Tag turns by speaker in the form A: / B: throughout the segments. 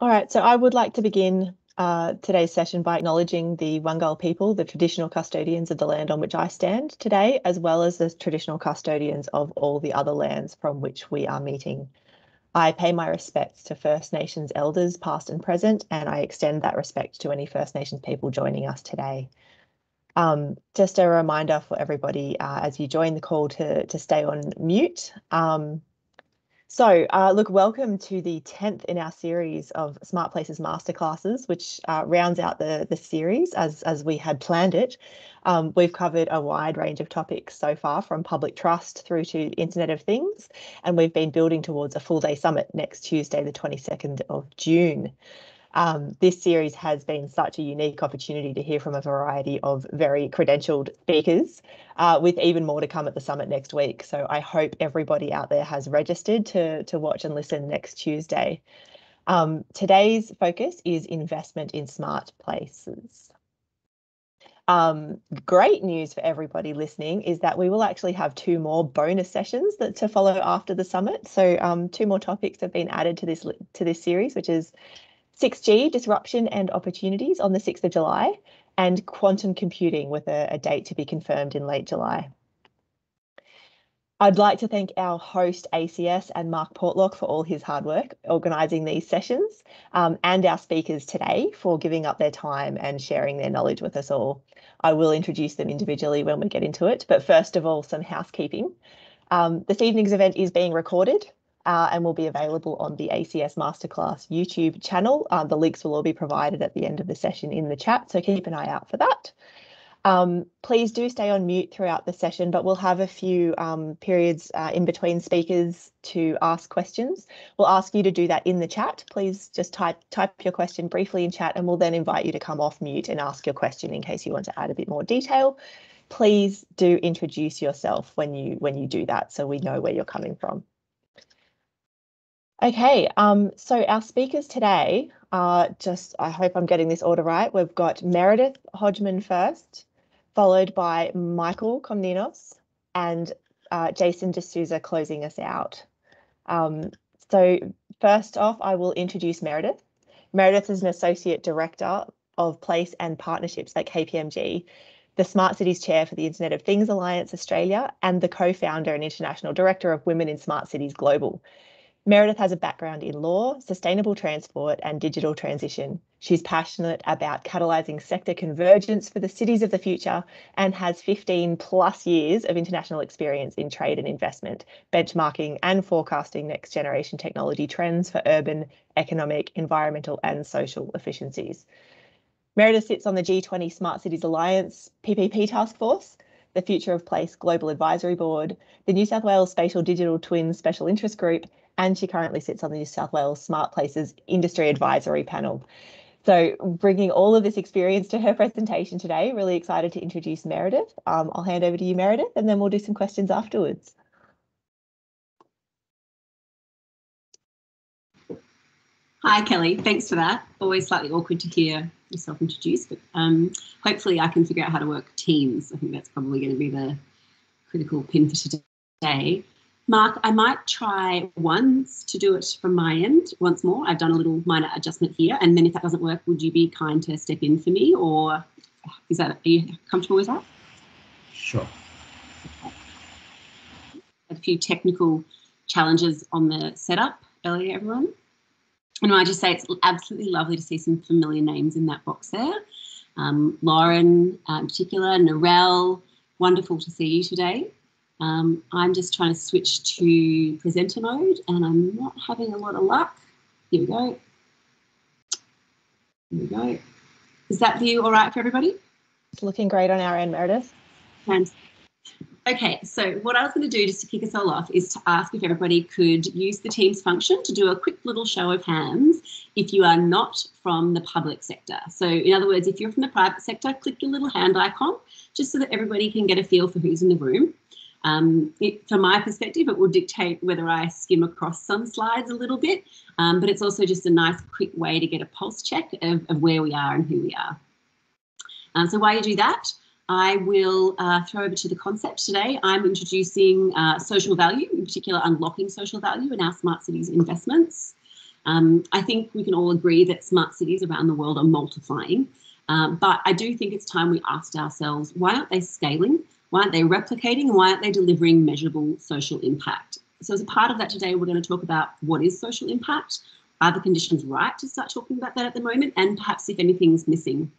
A: All right, so I would like to begin uh, today's session by acknowledging the Wangal people, the traditional custodians of the land on which I stand today, as well as the traditional custodians of all the other lands from which we are meeting. I pay my respects to First Nations elders, past and present, and I extend that respect to any First Nations people joining us today. Um, just a reminder for everybody uh, as you join the call to, to stay on mute. Um, so, uh, look, welcome to the 10th in our series of Smart Places Masterclasses, which uh, rounds out the, the series as, as we had planned it. Um, we've covered a wide range of topics so far, from public trust through to Internet of Things, and we've been building towards a full day summit next Tuesday, the 22nd of June. Um, this series has been such a unique opportunity to hear from a variety of very credentialed speakers, uh, with even more to come at the summit next week. So I hope everybody out there has registered to, to watch and listen next Tuesday. Um, today's focus is investment in smart places. Um, great news for everybody listening is that we will actually have two more bonus sessions that to follow after the summit. So um, two more topics have been added to this to this series, which is 6G, disruption and opportunities on the 6th of July, and quantum computing with a, a date to be confirmed in late July. I'd like to thank our host ACS and Mark Portlock for all his hard work organising these sessions um, and our speakers today for giving up their time and sharing their knowledge with us all. I will introduce them individually when we get into it, but first of all, some housekeeping. Um, this evening's event is being recorded uh, and will be available on the ACS Masterclass YouTube channel. Uh, the links will all be provided at the end of the session in the chat, so keep an eye out for that. Um, please do stay on mute throughout the session, but we'll have a few um, periods uh, in between speakers to ask questions. We'll ask you to do that in the chat. Please just type type your question briefly in chat and we'll then invite you to come off mute and ask your question in case you want to add a bit more detail. Please do introduce yourself when you when you do that so we know where you're coming from. Okay, um, so our speakers today are just, I hope I'm getting this order right. We've got Meredith Hodgman first, followed by Michael Komnenos and uh, Jason D'Souza closing us out. Um, so first off, I will introduce Meredith. Meredith is an Associate Director of Place and Partnerships at KPMG, the Smart Cities Chair for the Internet of Things Alliance Australia, and the co-founder and International Director of Women in Smart Cities Global. Meredith has a background in law, sustainable transport, and digital transition. She's passionate about catalysing sector convergence for the cities of the future and has 15 plus years of international experience in trade and investment, benchmarking and forecasting next generation technology trends for urban, economic, environmental, and social efficiencies. Meredith sits on the G20 Smart Cities Alliance PPP Task Force, the Future of Place Global Advisory Board, the New South Wales Spatial Digital Twins Special Interest Group, and she currently sits on the New South Wales Smart Places Industry Advisory Panel. So, bringing all of this experience to her presentation today, really excited to introduce Meredith. Um, I'll hand over to you, Meredith, and then we'll do some questions afterwards.
B: Hi, Kelly. Thanks for that. Always slightly awkward to hear yourself introduced, but um, hopefully I can figure out how to work Teams. I think that's probably going to be the critical pin for today. Mark, I might try once to do it from my end once more. I've done a little minor adjustment here. And then if that doesn't work, would you be kind to step in for me or is that, are you comfortable with that?
C: Sure.
B: A few technical challenges on the setup earlier, everyone. And I just say it's absolutely lovely to see some familiar names in that box there. Um, Lauren, uh, in particular, Narelle, wonderful to see you today. Um, I'm just trying to switch to presenter mode and I'm not having a lot of luck. Here we go. Here we go. Is that view all right for everybody?
A: It's looking great on our end, Meredith.
B: And okay, so what I was going to do just to kick us all off is to ask if everybody could use the Teams function to do a quick little show of hands if you are not from the public sector. So in other words, if you're from the private sector, click your little hand icon just so that everybody can get a feel for who's in the room. Um, it, from my perspective, it will dictate whether I skim across some slides a little bit, um, but it's also just a nice quick way to get a pulse check of, of where we are and who we are. Um, so while you do that, I will uh, throw over to the concept today. I'm introducing uh, social value, in particular unlocking social value in our smart cities investments. Um, I think we can all agree that smart cities around the world are multiplying, um, but I do think it's time we asked ourselves why aren't they scaling? Why aren't they replicating? And why aren't they delivering measurable social impact? So, as a part of that today, we're going to talk about what is social impact. Are the conditions right to start talking about that at the moment? And perhaps if anything's missing.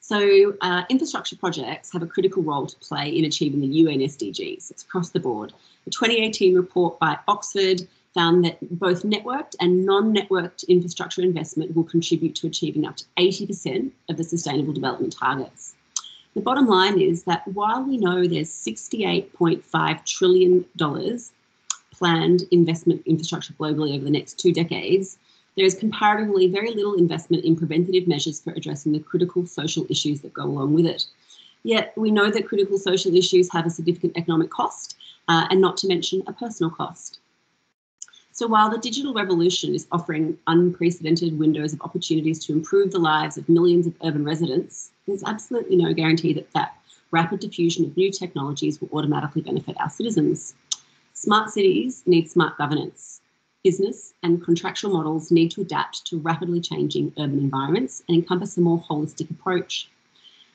B: So, uh, infrastructure projects have a critical role to play in achieving the UN SDGs. It's across the board. The 2018 report by Oxford found that both networked and non-networked infrastructure investment will contribute to achieving up to 80% of the sustainable development targets. The bottom line is that while we know there's $68.5 trillion planned investment infrastructure globally over the next two decades, there is comparatively very little investment in preventative measures for addressing the critical social issues that go along with it. Yet we know that critical social issues have a significant economic cost, uh, and not to mention a personal cost. So while the digital revolution is offering unprecedented windows of opportunities to improve the lives of millions of urban residents, there's absolutely no guarantee that that rapid diffusion of new technologies will automatically benefit our citizens. Smart cities need smart governance. Business and contractual models need to adapt to rapidly changing urban environments and encompass a more holistic approach.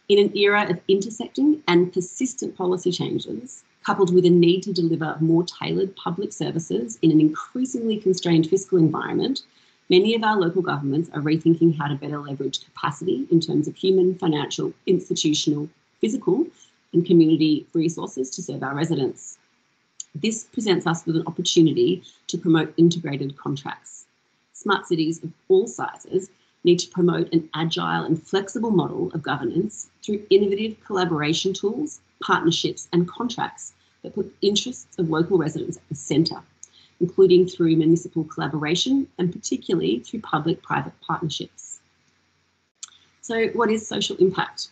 B: In an era of intersecting and persistent policy changes, coupled with a need to deliver more tailored public services in an increasingly constrained fiscal environment, many of our local governments are rethinking how to better leverage capacity in terms of human, financial, institutional, physical, and community resources to serve our residents. This presents us with an opportunity to promote integrated contracts. Smart cities of all sizes need to promote an agile and flexible model of governance through innovative collaboration tools, partnerships, and contracts that put interests of local residents at the centre, including through municipal collaboration and particularly through public private partnerships. So, what is social impact?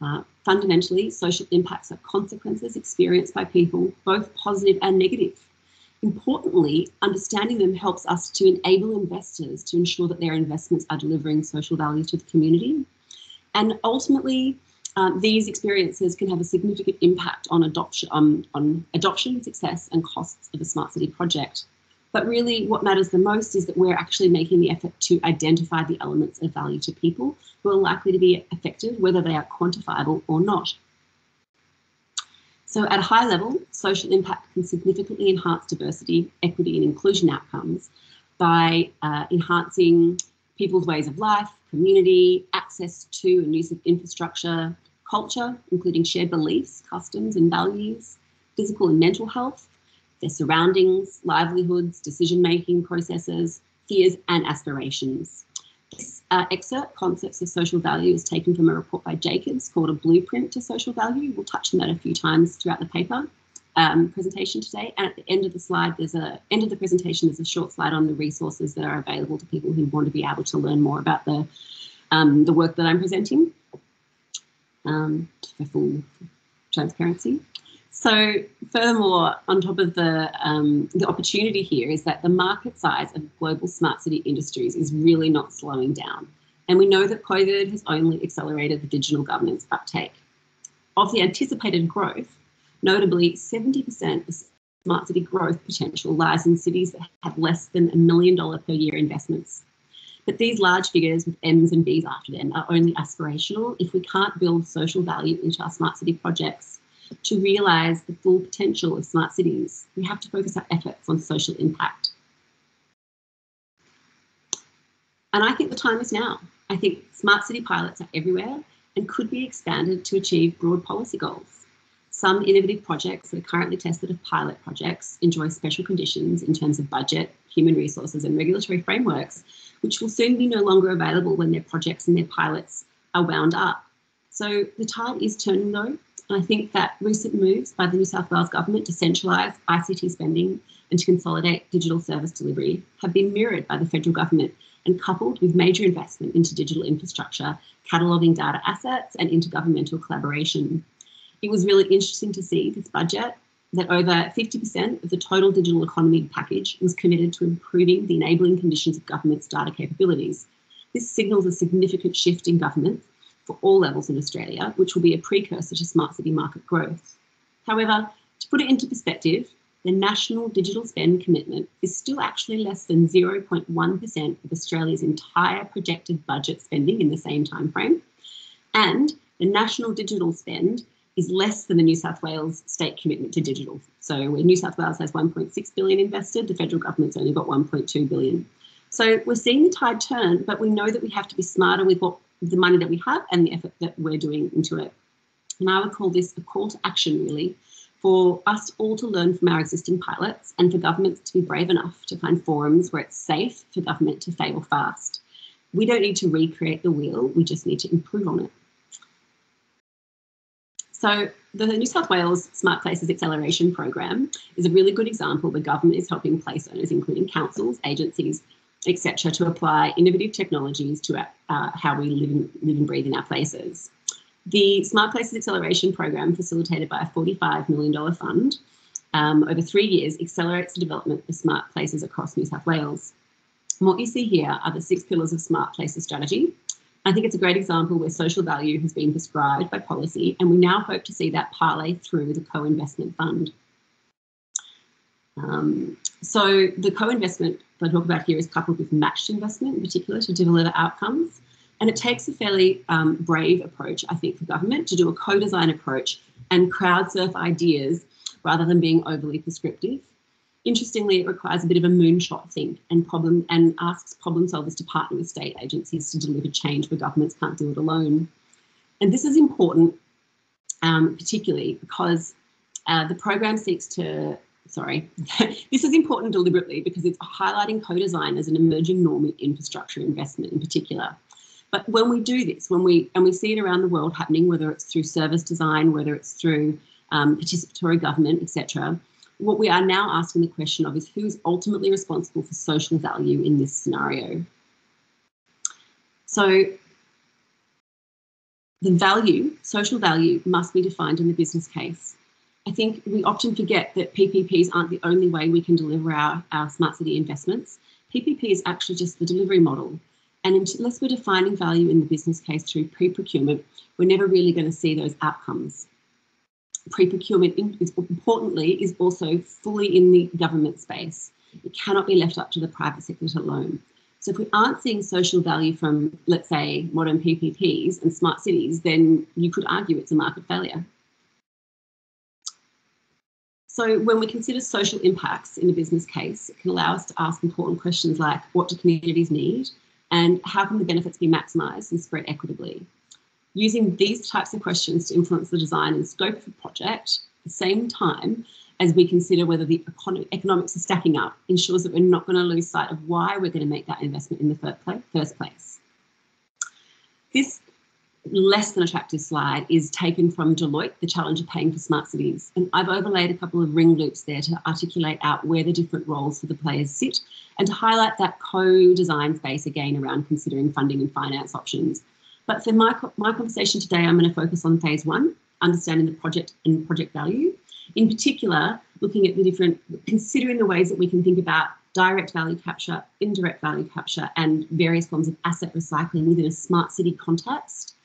B: Uh, fundamentally, social impacts are consequences experienced by people, both positive and negative. Importantly, understanding them helps us to enable investors to ensure that their investments are delivering social value to the community. And ultimately, um, these experiences can have a significant impact on adoption, um, on adoption, success, and costs of a smart city project. But really, what matters the most is that we're actually making the effort to identify the elements of value to people who are likely to be affected, whether they are quantifiable or not. So, at a high level, social impact can significantly enhance diversity, equity, and inclusion outcomes by uh, enhancing people's ways of life, community, access to and use of infrastructure, culture, including shared beliefs, customs, and values, physical and mental health, their surroundings, livelihoods, decision making processes, fears, and aspirations. This uh, excerpt, Concepts of Social Value, is taken from a report by Jacobs called A Blueprint to Social Value. We'll touch on that a few times throughout the paper um, presentation today. And at the end of the slide, there's a end of the presentation, there's a short slide on the resources that are available to people who want to be able to learn more about the, um, the work that I'm presenting um, for full transparency. So, furthermore, on top of the um, the opportunity here is that the market size of global smart city industries is really not slowing down, and we know that COVID has only accelerated the digital governance uptake. Of the anticipated growth, notably 70% of smart city growth potential lies in cities that have less than a million dollar per year investments. But these large figures with M's and B's after them are only aspirational if we can't build social value into our smart city projects. To realise the full potential of smart cities, we have to focus our efforts on social impact. And I think the time is now. I think smart city pilots are everywhere and could be expanded to achieve broad policy goals. Some innovative projects that are currently tested as pilot projects enjoy special conditions in terms of budget, human resources, and regulatory frameworks which will soon be no longer available when their projects and their pilots are wound up. So the tide is turning though. And I think that recent moves by the New South Wales government to centralise ICT spending and to consolidate digital service delivery have been mirrored by the federal government and coupled with major investment into digital infrastructure, cataloguing data assets, and intergovernmental collaboration. It was really interesting to see this budget that over 50% of the total digital economy package was committed to improving the enabling conditions of government's data capabilities. This signals a significant shift in government for all levels in Australia, which will be a precursor to smart city market growth. However, to put it into perspective, the national digital spend commitment is still actually less than 0.1% of Australia's entire projected budget spending in the same time frame. And the national digital spend is less than the New South Wales state commitment to digital. So where New South Wales has 1.6 billion invested, the federal government's only got 1.2 billion. So we're seeing the tide turn, but we know that we have to be smarter with what the money that we have and the effort that we're doing into it. And I would call this a call to action, really, for us all to learn from our existing pilots and for governments to be brave enough to find forums where it's safe for government to fail fast. We don't need to recreate the wheel, we just need to improve on it. So the New South Wales Smart Places Acceleration Program is a really good example The government is helping place owners, including councils, agencies, etc., to apply innovative technologies to uh, how we live and, live and breathe in our places. The Smart Places Acceleration Program, facilitated by a $45 million fund um, over three years, accelerates the development of smart places across New South Wales. And what you see here are the six pillars of Smart Places strategy. I think it's a great example where social value has been prescribed by policy, and we now hope to see that parlay through the co-investment fund. Um, so the co-investment that I talk about here is coupled with matched investment in particular to deliver outcomes. And it takes a fairly um, brave approach, I think, for government to do a co-design approach and crowd surf ideas rather than being overly prescriptive. Interestingly, it requires a bit of a moonshot thing and problem and asks problem solvers to partner with state agencies to deliver change where governments can't do it alone. And this is important, um, particularly because uh, the program seeks to sorry. this is important deliberately because it's highlighting co-design as an emerging norm in infrastructure investment in particular. But when we do this, when we and we see it around the world happening, whether it's through service design, whether it's through um, participatory government, etc., what we are now asking the question of is who is ultimately responsible for social value in this scenario. So the value, social value, must be defined in the business case. I think we often forget that PPPs aren't the only way we can deliver our, our smart city investments. PPP is actually just the delivery model. And unless we're defining value in the business case through pre-procurement, we're never really going to see those outcomes. Pre-procurement, importantly, is also fully in the government space. It cannot be left up to the private sector alone. So if we aren't seeing social value from, let's say, modern PPPs and smart cities, then you could argue it's a market failure. So when we consider social impacts in a business case, it can allow us to ask important questions like what do communities need and how can the benefits be maximised and spread equitably? Using these types of questions to influence the design and scope of the project at the same time as we consider whether the economics are stacking up ensures that we're not going to lose sight of why we're going to make that investment in the first place. This less than attractive slide is taken from Deloitte, the challenge of paying for smart cities. And I've overlaid a couple of ring loops there to articulate out where the different roles for the players sit and to highlight that co-design space again around considering funding and finance options. But for my, my conversation today, I'm going to focus on phase one, understanding the project and project value. In particular, looking at the different, considering the ways that we can think about direct value capture, indirect value capture, and various forms of asset recycling within a smart city context.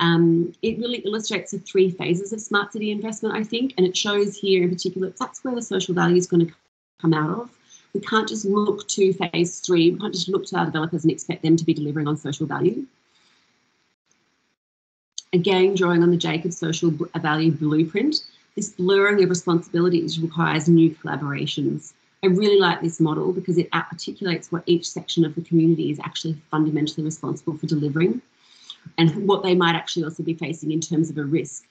B: Um, it really illustrates the three phases of smart city investment, I think, and it shows here in particular that's where the social value is going to come out of. We can't just look to phase three, we can't just look to our developers and expect them to be delivering on social value. Again, drawing on the Jacobs social uh, value blueprint, this blurring of responsibilities requires new collaborations. I really like this model because it articulates what each section of the community is actually fundamentally responsible for delivering and what they might actually also be facing in terms of a risk.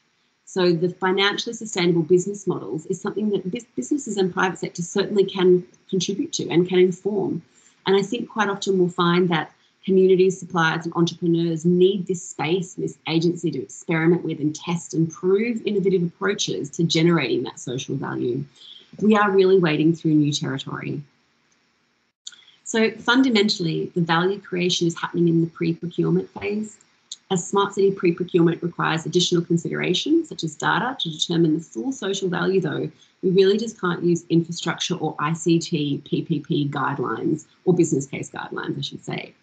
B: So the financially sustainable business models is something that businesses and private sector certainly can contribute to and can inform. And I think quite often we'll find that communities, suppliers, and entrepreneurs need this space, and this agency to experiment with and test and prove innovative approaches to generating that social value. We are really wading through new territory. So fundamentally, the value creation is happening in the pre-procurement phase. As smart city pre-procurement requires additional consideration, such as data, to determine the full social value though, we really just can't use infrastructure or ICT PPP guidelines, or business case guidelines, I should say.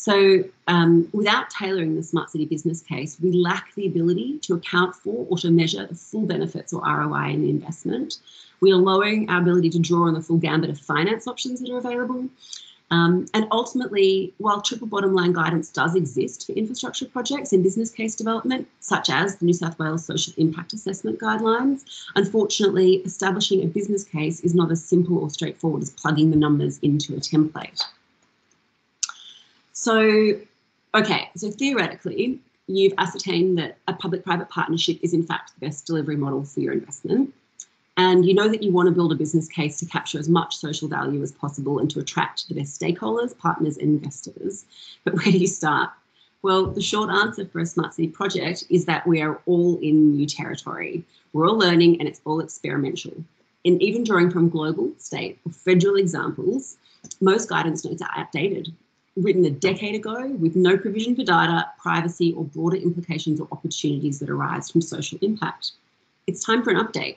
B: So um, without tailoring the smart city business case, we lack the ability to account for or to measure the full benefits or ROI in the investment. We are lowering our ability to draw on the full gambit of finance options that are available. Um, and ultimately, while triple bottom line guidance does exist for infrastructure projects in business case development, such as the New South Wales Social Impact Assessment Guidelines, unfortunately, establishing a business case is not as simple or straightforward as plugging the numbers into a template. So, okay, so theoretically, you've ascertained that a public private partnership is in fact the best delivery model for your investment and you know that you want to build a business case to capture as much social value as possible and to attract the best stakeholders, partners, and investors. But where do you start? Well, the short answer for a smart city project is that we are all in new territory. We're all learning and it's all experimental. And even drawing from global, state, or federal examples, most guidance notes are outdated, written a decade ago with no provision for data, privacy, or broader implications or opportunities that arise from social impact. It's time for an update.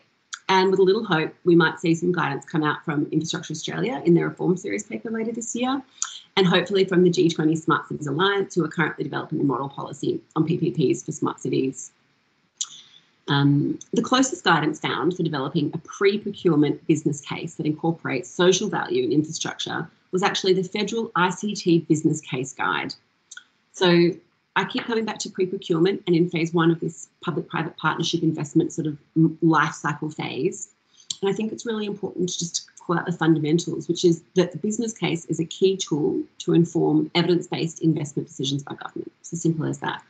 B: And with a little hope, we might see some guidance come out from Infrastructure Australia in their Reform Series paper later this year, and hopefully from the G20 Smart Cities Alliance, who are currently developing a model policy on PPPs for smart cities. Um, the closest guidance found for developing a pre procurement business case that incorporates social value in infrastructure was actually the Federal ICT Business Case Guide. So I keep coming back to pre-procurement and in phase one of this public-private partnership investment sort of life cycle phase. And I think it's really important to just call out the fundamentals, which is that the business case is a key tool to inform evidence-based investment decisions by government. It's as simple as that.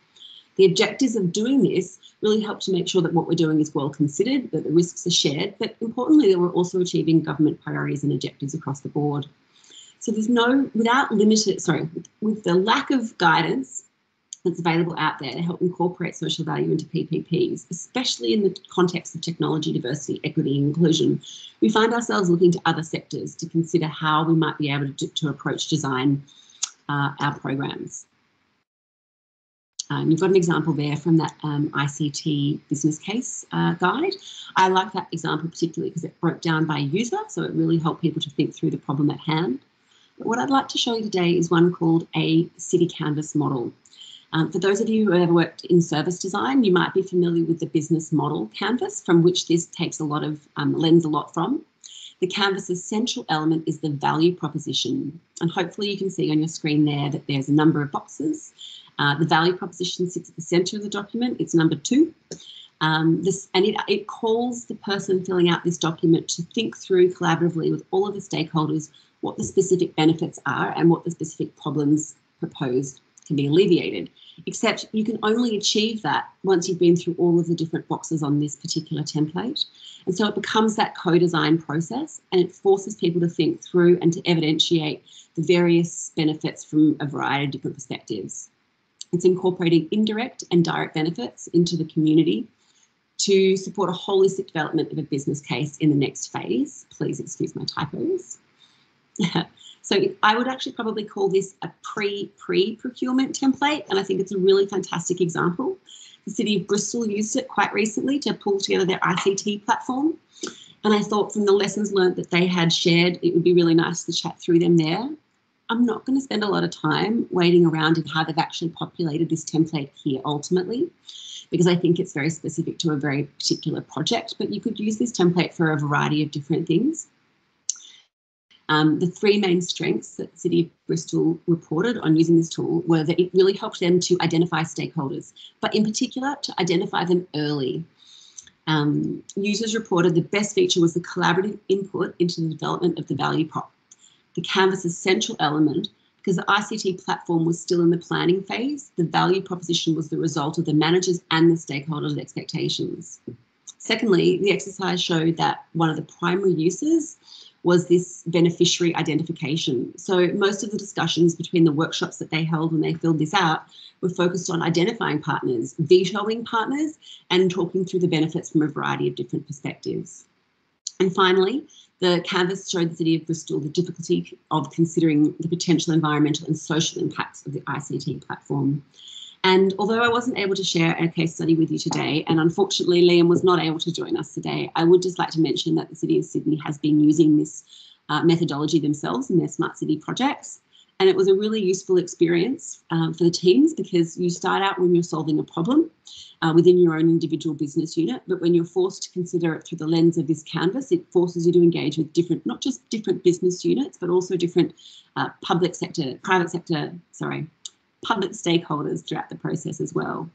B: The objectives of doing this really help to make sure that what we're doing is well considered, that the risks are shared, but importantly, that we're also achieving government priorities and objectives across the board. So there's no, without limited, sorry, with, the lack of guidance that's available out there to help incorporate social value into PPPs, especially in the context of technology, diversity, equity, and inclusion, we find ourselves looking to other sectors to consider how we might be able to, to approach design uh, our programs. Um, you've got an example there from that um, ICT business case uh, guide. I like that example particularly because it broke down by user, so it really helped people to think through the problem at hand. But what I'd like to show you today is one called a city canvas model. Um, for those of you who have ever worked in service design, you might be familiar with the business model canvas from which this takes a lot of, um, lends a lot from. The canvas's central element is the value proposition. And hopefully you can see on your screen there that there's a number of boxes. Uh, the value proposition sits at the center of the document. It's number two. Um, this, and it, it calls the person filling out this document to think through collaboratively with all of the stakeholders what the specific benefits are and what the specific problems proposed can be alleviated. Except you can only achieve that once you've been through all of the different boxes on this particular template. And so it becomes that co-design process and it forces people to think through and to evidentiate the various benefits from a variety of different perspectives. It's incorporating indirect and direct benefits into the community to support a holistic development of a business case in the next phase. Please excuse my typos. So I would actually probably call this a pre-pre procurement template, and I think it's a really fantastic example. The City of Bristol used it quite recently to pull together their ICT platform. And I thought from the lessons learned that they had shared, it would be really nice to chat through them there. I'm not going to spend a lot of time waiting around in how they've actually populated this template here ultimately, because I think it's very specific to a very particular project, but you could use this template for a variety of different things. Um, the three main strengths that City of Bristol reported on using this tool were that it really helped them to identify stakeholders, but in particular to identify them early. Um, users reported the best feature was the collaborative input into the development of the value prop. The Canvas's central element, because the ICT platform was still in the planning phase, the value proposition was the result of the managers and the stakeholders' expectations. Secondly, the exercise showed that one of the primary uses was this beneficiary identification. So most of the discussions between the workshops that they held when they filled this out were focused on identifying partners, vetoing partners, and talking through the benefits from a variety of different perspectives. And finally, the canvas showed the City of Bristol the difficulty of considering the potential environmental and social impacts of the ICT platform. And although I wasn't able to share a case study with you today, and unfortunately Liam was not able to join us today, I would just like to mention that the City of Sydney has been using this uh, methodology themselves in their smart city projects. And it was a really useful experience um, for the teams because you start out when you're solving a problem uh, within your own individual business unit, but when you're forced to consider it through the lens of this canvas, it forces you to engage with different, not just different business units, but also different uh, public sector, private sector, sorry, public stakeholders throughout the process as well.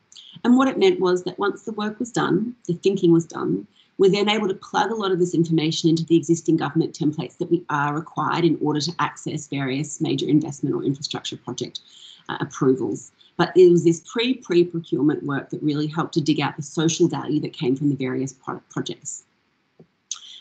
B: And what it meant was that once the work was done, the thinking was done, we're then able to plug a lot of this information into the existing government templates that we are required in order to access various major investment or infrastructure project uh, approvals. But it was this pre pre procurement work that really helped to dig out the social value that came from the various pro projects.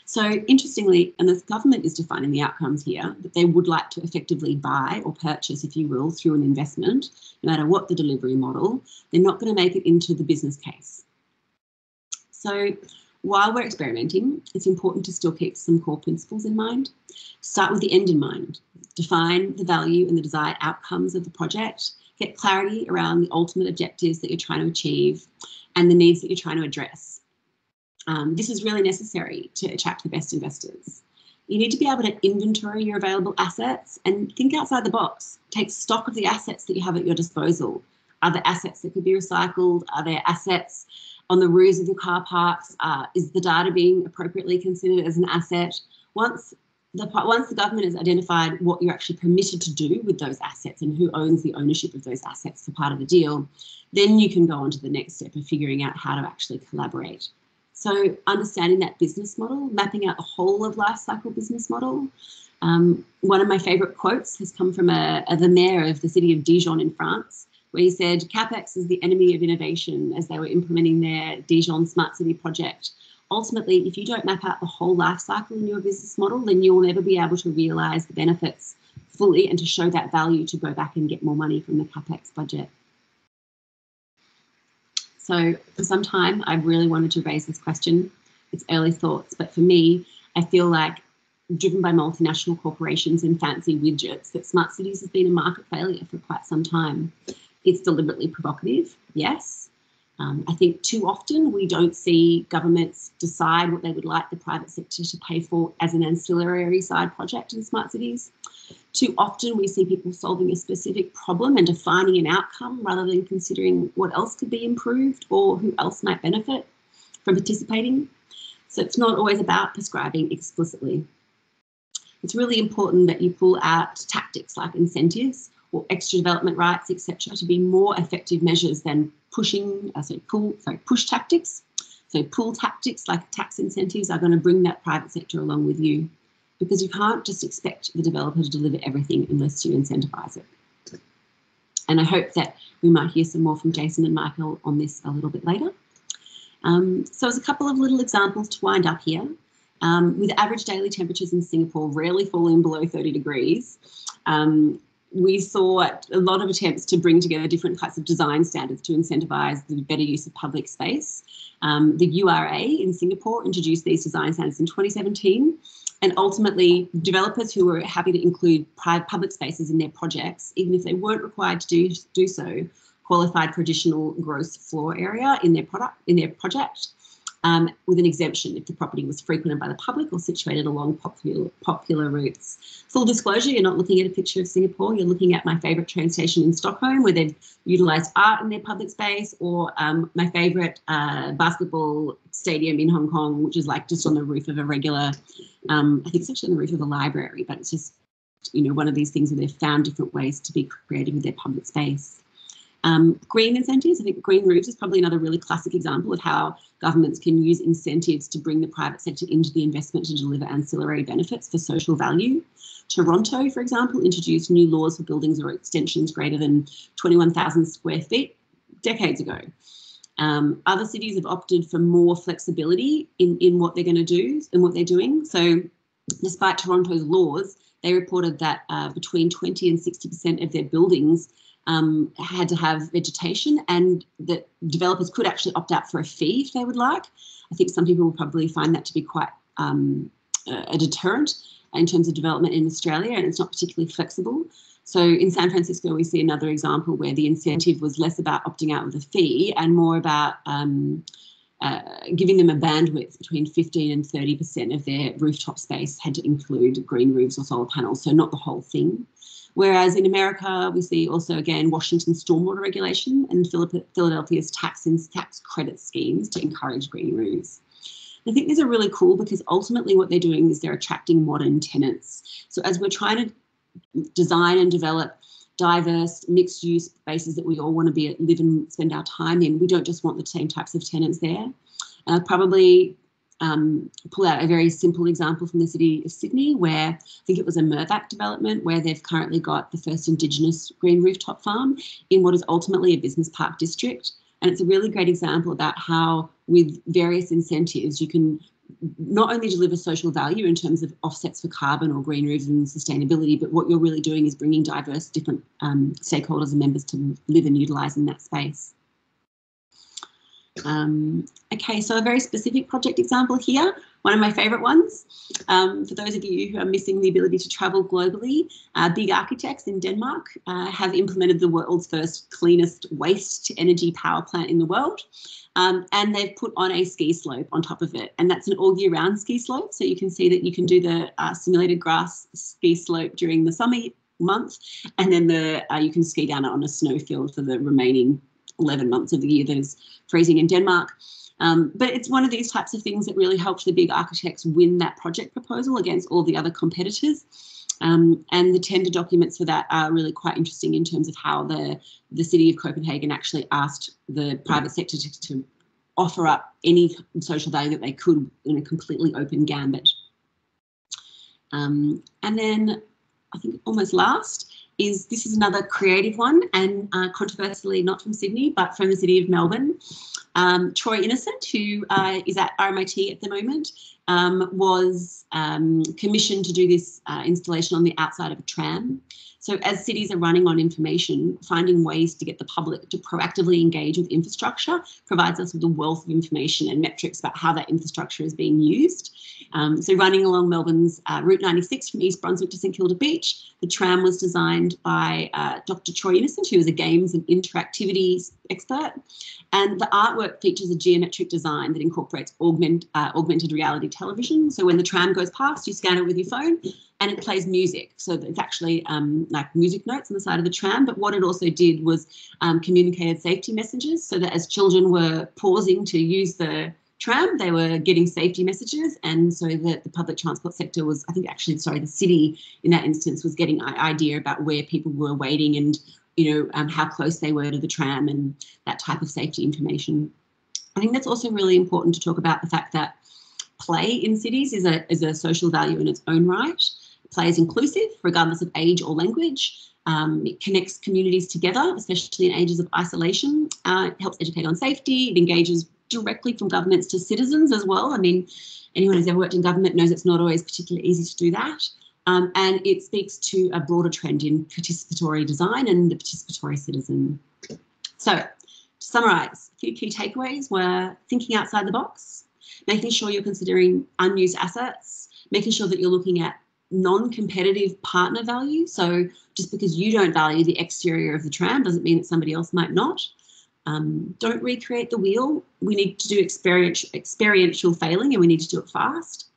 B: So interestingly, and the government is defining the outcomes here, that they would like to effectively buy or purchase, if you will, through an investment, no matter what the delivery model, they're not going to make it into the business case. So while we're experimenting, it's important to still keep some core principles in mind. Start with the end in mind. Define the value and the desired outcomes of the project. Get clarity around the ultimate objectives that you're trying to achieve and the needs that you're trying to address. Um, this is really necessary to attract the best investors. You need to be able to inventory your available assets and think outside the box. Take stock of the assets that you have at your disposal. Are there assets that could be recycled? Are there assets on the roofs of your car parks? Uh, is the data being appropriately considered as an asset? Once the once the government has identified what you're actually permitted to do with those assets and who owns the ownership of those assets for part of the deal, then you can go on to the next step of figuring out how to actually collaborate. So understanding that business model, mapping out the whole of life cycle business model. Um, one of my favorite quotes has come from a, a, the mayor of the city of Dijon in France, where he said, CapEx is the enemy of innovation as they were implementing their Dijon Smart City project. Ultimately, if you don't map out the whole life cycle in your business model, then you'll never be able to realize the benefits fully and to show that value to go back and get more money from the CapEx budget. So for some time, I've really wanted to raise this question. It's early thoughts, but for me, I feel like driven by multinational corporations and fancy widgets, that smart cities has been a market failure for quite some time. It's deliberately provocative, yes. Um, I think too often we don't see governments decide what they would like the private sector to pay for as an ancillary side project in smart cities. Too often we see people solving a specific problem and defining an outcome rather than considering what else could be improved or who else might benefit from participating. So it's not always about prescribing explicitly. It's really important that you pull out tactics like incentives or extra development rights, etc., to be more effective measures than pushing, uh, sorry, pull, sorry, push tactics. So pull tactics like tax incentives are going to bring that private sector along with you because you can't just expect the developer to deliver everything unless you incentivize it. And I hope that we might hear some more from Jason and Michael on this a little bit later. Um, so as a couple of little examples to wind up here, um, with average daily temperatures in Singapore rarely falling below 30 degrees, um, we saw a lot of attempts to bring together different types of design standards to incentivize the better use of public space. Um, the URA in Singapore introduced these design standards in 2017 and ultimately, developers who were happy to include private public spaces in their projects, even if they weren't required to do, do so, qualified for additional gross floor area in their product in their project um, with an exemption if the property was frequented by the public or situated along popular, popular routes. Full disclosure, you're not looking at a picture of Singapore, you're looking at my favourite train station in Stockholm where they've utilised art in their public space or um, my favourite uh, basketball stadium in Hong Kong, which is like just on the roof of a regular, um, I think it's actually on the roof of a library, but it's just, you know, one of these things where they've found different ways to be creative with their public space. Um, green incentives, I think green roofs is probably another really classic example of how governments can use incentives to bring the private sector into the investment to deliver ancillary benefits for social value. Toronto, for example, introduced new laws for buildings or extensions greater than 21,000 square feet decades ago. Um, other cities have opted for more flexibility in, in what they're going to do and what they're doing. So, despite Toronto's laws, they reported that uh, between 20 and 60% of their buildings um, had to have vegetation and that developers could actually opt out for a fee if they would like. I think some people will probably find that to be quite um, a deterrent in terms of development in Australia and it's not particularly flexible. So in San Francisco, we see another example where the incentive was less about opting out with a fee and more about um, uh, giving them a bandwidth between 15 and 30% of their rooftop space had to include green roofs or solar panels, so not the whole thing. Whereas in America, we see also again Washington's stormwater regulation and Philadelphia's tax and tax credit schemes to encourage green roofs. I think these are really cool because ultimately what they're doing is they're attracting modern tenants. So as we're trying to design and develop diverse mixed use spaces that we all want to be live and spend our time in, we don't just want the same types of tenants there. Uh, probably um, pull out a very simple example from the city of Sydney, where I think it was a Mirvac development, where they've currently got the first Indigenous green rooftop farm in what is ultimately a business park district. And it's a really great example about how, with various incentives, you can not only deliver social value in terms of offsets for carbon or green roofs and sustainability, but what you're really doing is bringing diverse different um, stakeholders and members to live and utilise in that space. Um, okay, so a very specific project example here, one of my favourite ones. Um, for those of you who are missing the ability to travel globally, uh, BIG Architects in Denmark uh, have implemented the world's first cleanest waste energy power plant in the world. Um, and they've put on a ski slope on top of it. And that's an all year round ski slope. So you can see that you can do the uh, simulated grass ski slope during the summer months, and then the uh, you can ski down it on a snowfield for the remaining 11 months of the year that is freezing in Denmark. Um, but it's one of these types of things that really helped the big architects win that project proposal against all the other competitors. Um, and the tender documents for that are really quite interesting in terms of how the, the city of Copenhagen actually asked the private sector to, to offer up any social value that they could in a completely open gambit. Um, and then I think almost last is this is another creative one and uh, controversially not from Sydney but from the city of Melbourne. Um, Troy Innocent, who uh, is at RMIT at the moment, um, was um, commissioned to do this uh, installation on the outside of a tram. So as cities are running on information, finding ways to get the public to proactively engage with infrastructure provides us with a wealth of information and metrics about how that infrastructure is being used. Um, so running along Melbourne's uh, Route 96 from East Brunswick to St Kilda Beach, the tram was designed by uh, Dr. Troy Innocent, who is a games and interactivity expert. And the artwork features a geometric design that incorporates augment, uh, augmented reality television. So when the tram goes past, you scan it with your phone and it plays music. So it's actually um, like music notes on the side of the tram. But what it also did was um, communicated safety messages so that as children were pausing to use the tram, they were getting safety messages. And so that the public transport sector was, I think actually, sorry, the city in that instance was getting an idea about where people were waiting and, you know, um, how close they were to the tram and that type of safety information. I think that's also really important to talk about the fact that play in cities is a, is a social value in its own right. Play is inclusive, regardless of age or language. Um, it connects communities together, especially in ages of isolation. Uh, it helps educate on safety. It engages directly from governments to citizens as well. I mean, anyone who's ever worked in government knows it's not always particularly easy to do that. Um, and it speaks to a broader trend in participatory design and the participatory citizen. So, to summarise, a few key takeaways were thinking outside the box, making sure you're considering unused assets, making sure that you're looking at non-competitive partner value. So just because you don't value the exterior of the tram doesn't mean that somebody else might not. Um, don't recreate the wheel. We need to do experiential, experiential failing and we need to do it fast.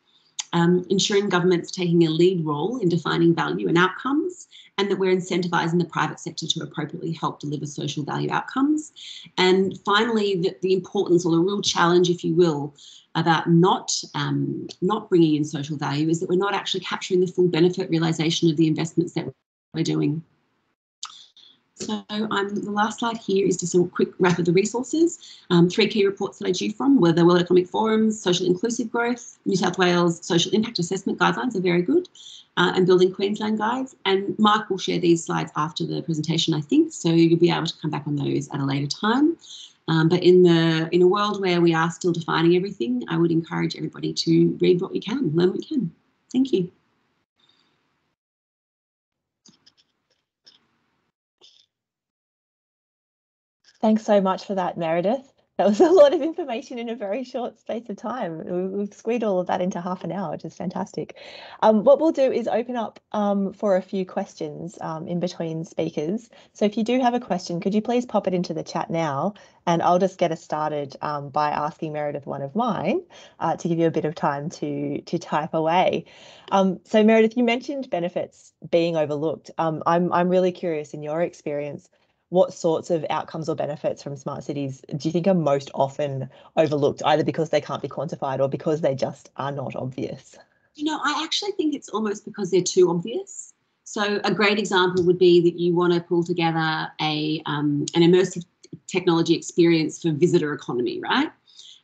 B: Um, ensuring government's taking a lead role in defining value and outcomes, and that we're incentivising the private sector to appropriately help deliver social value outcomes. And finally, the, the importance or the real challenge, if you will, about not um, not bringing in social value is that we're not actually capturing the full benefit realization of the investments that we're doing. So um, the last slide here is just a quick wrap of the resources. Um, three key reports that I drew from were the World Economic Forum's Social Inclusive Growth, New South Wales Social Impact Assessment Guidelines are very good, uh, and Building Queensland Guides. And Mark will share these slides after the presentation, I think, so you'll be able to come back on those at a later time. Um, but in the in a world where we are still defining everything, I would encourage everybody to read what we can, learn what we can. Thank you.
A: Thanks so much for that, Meredith. That was a lot of information in a very short space of time. We've squeezed all of that into half an hour, which is fantastic. Um, what we'll do is open up um, for a few questions um, in between speakers. So if you do have a question, could you please pop it into the chat now? And I'll just get us started um, by asking Meredith one of mine uh, to give you a bit of time to, to type away. Um, so Meredith, you mentioned benefits being overlooked. Um, I'm, I'm really curious in your experience, what sorts of outcomes or benefits from smart cities do you think are most often overlooked, either because they can't be quantified or because they just are not obvious?
B: You know, I actually think it's almost because they're too obvious. So a great example would be that you want to pull together a um, an immersive technology experience for visitor economy, right?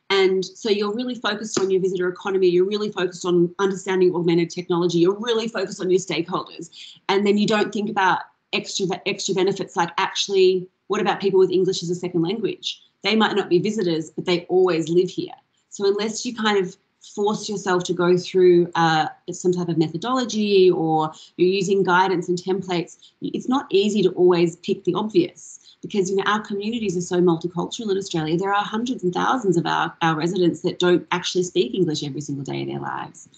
B: And so you're really focused on your visitor economy, you're really focused on understanding augmented technology, you're really focused on your stakeholders. And then you don't think about extra extra benefits like actually what about people with english as a second language? They might not be visitors but they always live here. So unless you kind of force yourself to go through uh, some type of methodology or you're using guidance and templates it's not easy to always pick the obvious because you know our communities are so multicultural in australia. There are hundreds and thousands of our, our residents that don't actually speak english every single day of their lives.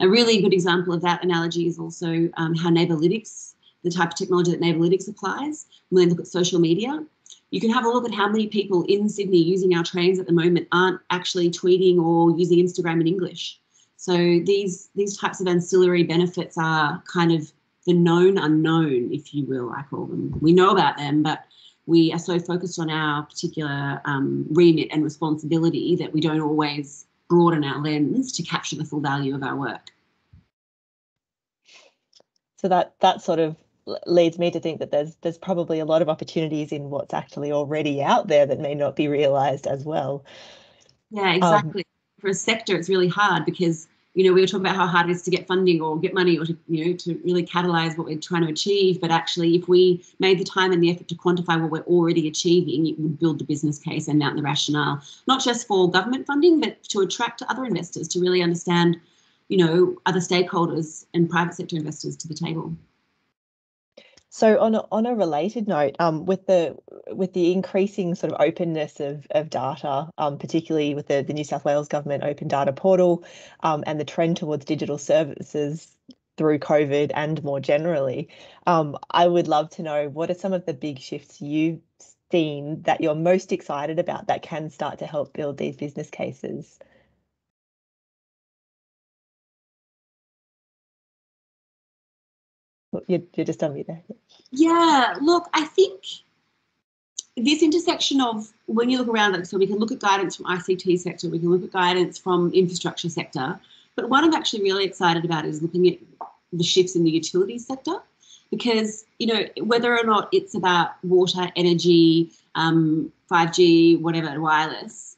B: A really good example of that analogy is also um, how neighbourlytics the type of technology that Neighbourlytics applies. When they look at social media, you can have a look at how many people in Sydney using our trains at the moment aren't actually tweeting or using Instagram in English. So these these types of ancillary benefits are kind of the known unknown, if you will, I call them. We know about them, but we are so focused on our particular um, remit and responsibility that we don't always broaden our lens to capture the full value of our work.
A: So that that sort of leads me to think that there's there's probably a lot of opportunities in what's actually already out there that may not be realized as well.
B: Yeah, um, exactly. Um, For a sector, it's really hard because you know we were talking about how hard it is to get funding or get money or to you know to really catalyze what we're trying to achieve. But actually, if we made the time and the effort to quantify what we're already achieving, it would build the business case and mount the rationale, not just for government funding, but to attract other investors to really understand, you know, other stakeholders and private sector investors to the table.
A: So on a, on a related note, um, with the with the increasing sort of openness of, of data, um, particularly with the, the New South Wales government open data portal um, and the trend towards digital services through COVID and more generally, um, I would love to know what are some of the big shifts you've seen that you're most excited about that can start to help build these business cases? You're, you're just on me there.
B: Yeah, look, I think this intersection of when you look around, like, so we can look at guidance from ICT sector, we can look at guidance from infrastructure sector, but what I'm actually really excited about is looking at the shifts in the utilities sector, because you know whether or not it's about water, energy, um, 5G, whatever, wireless,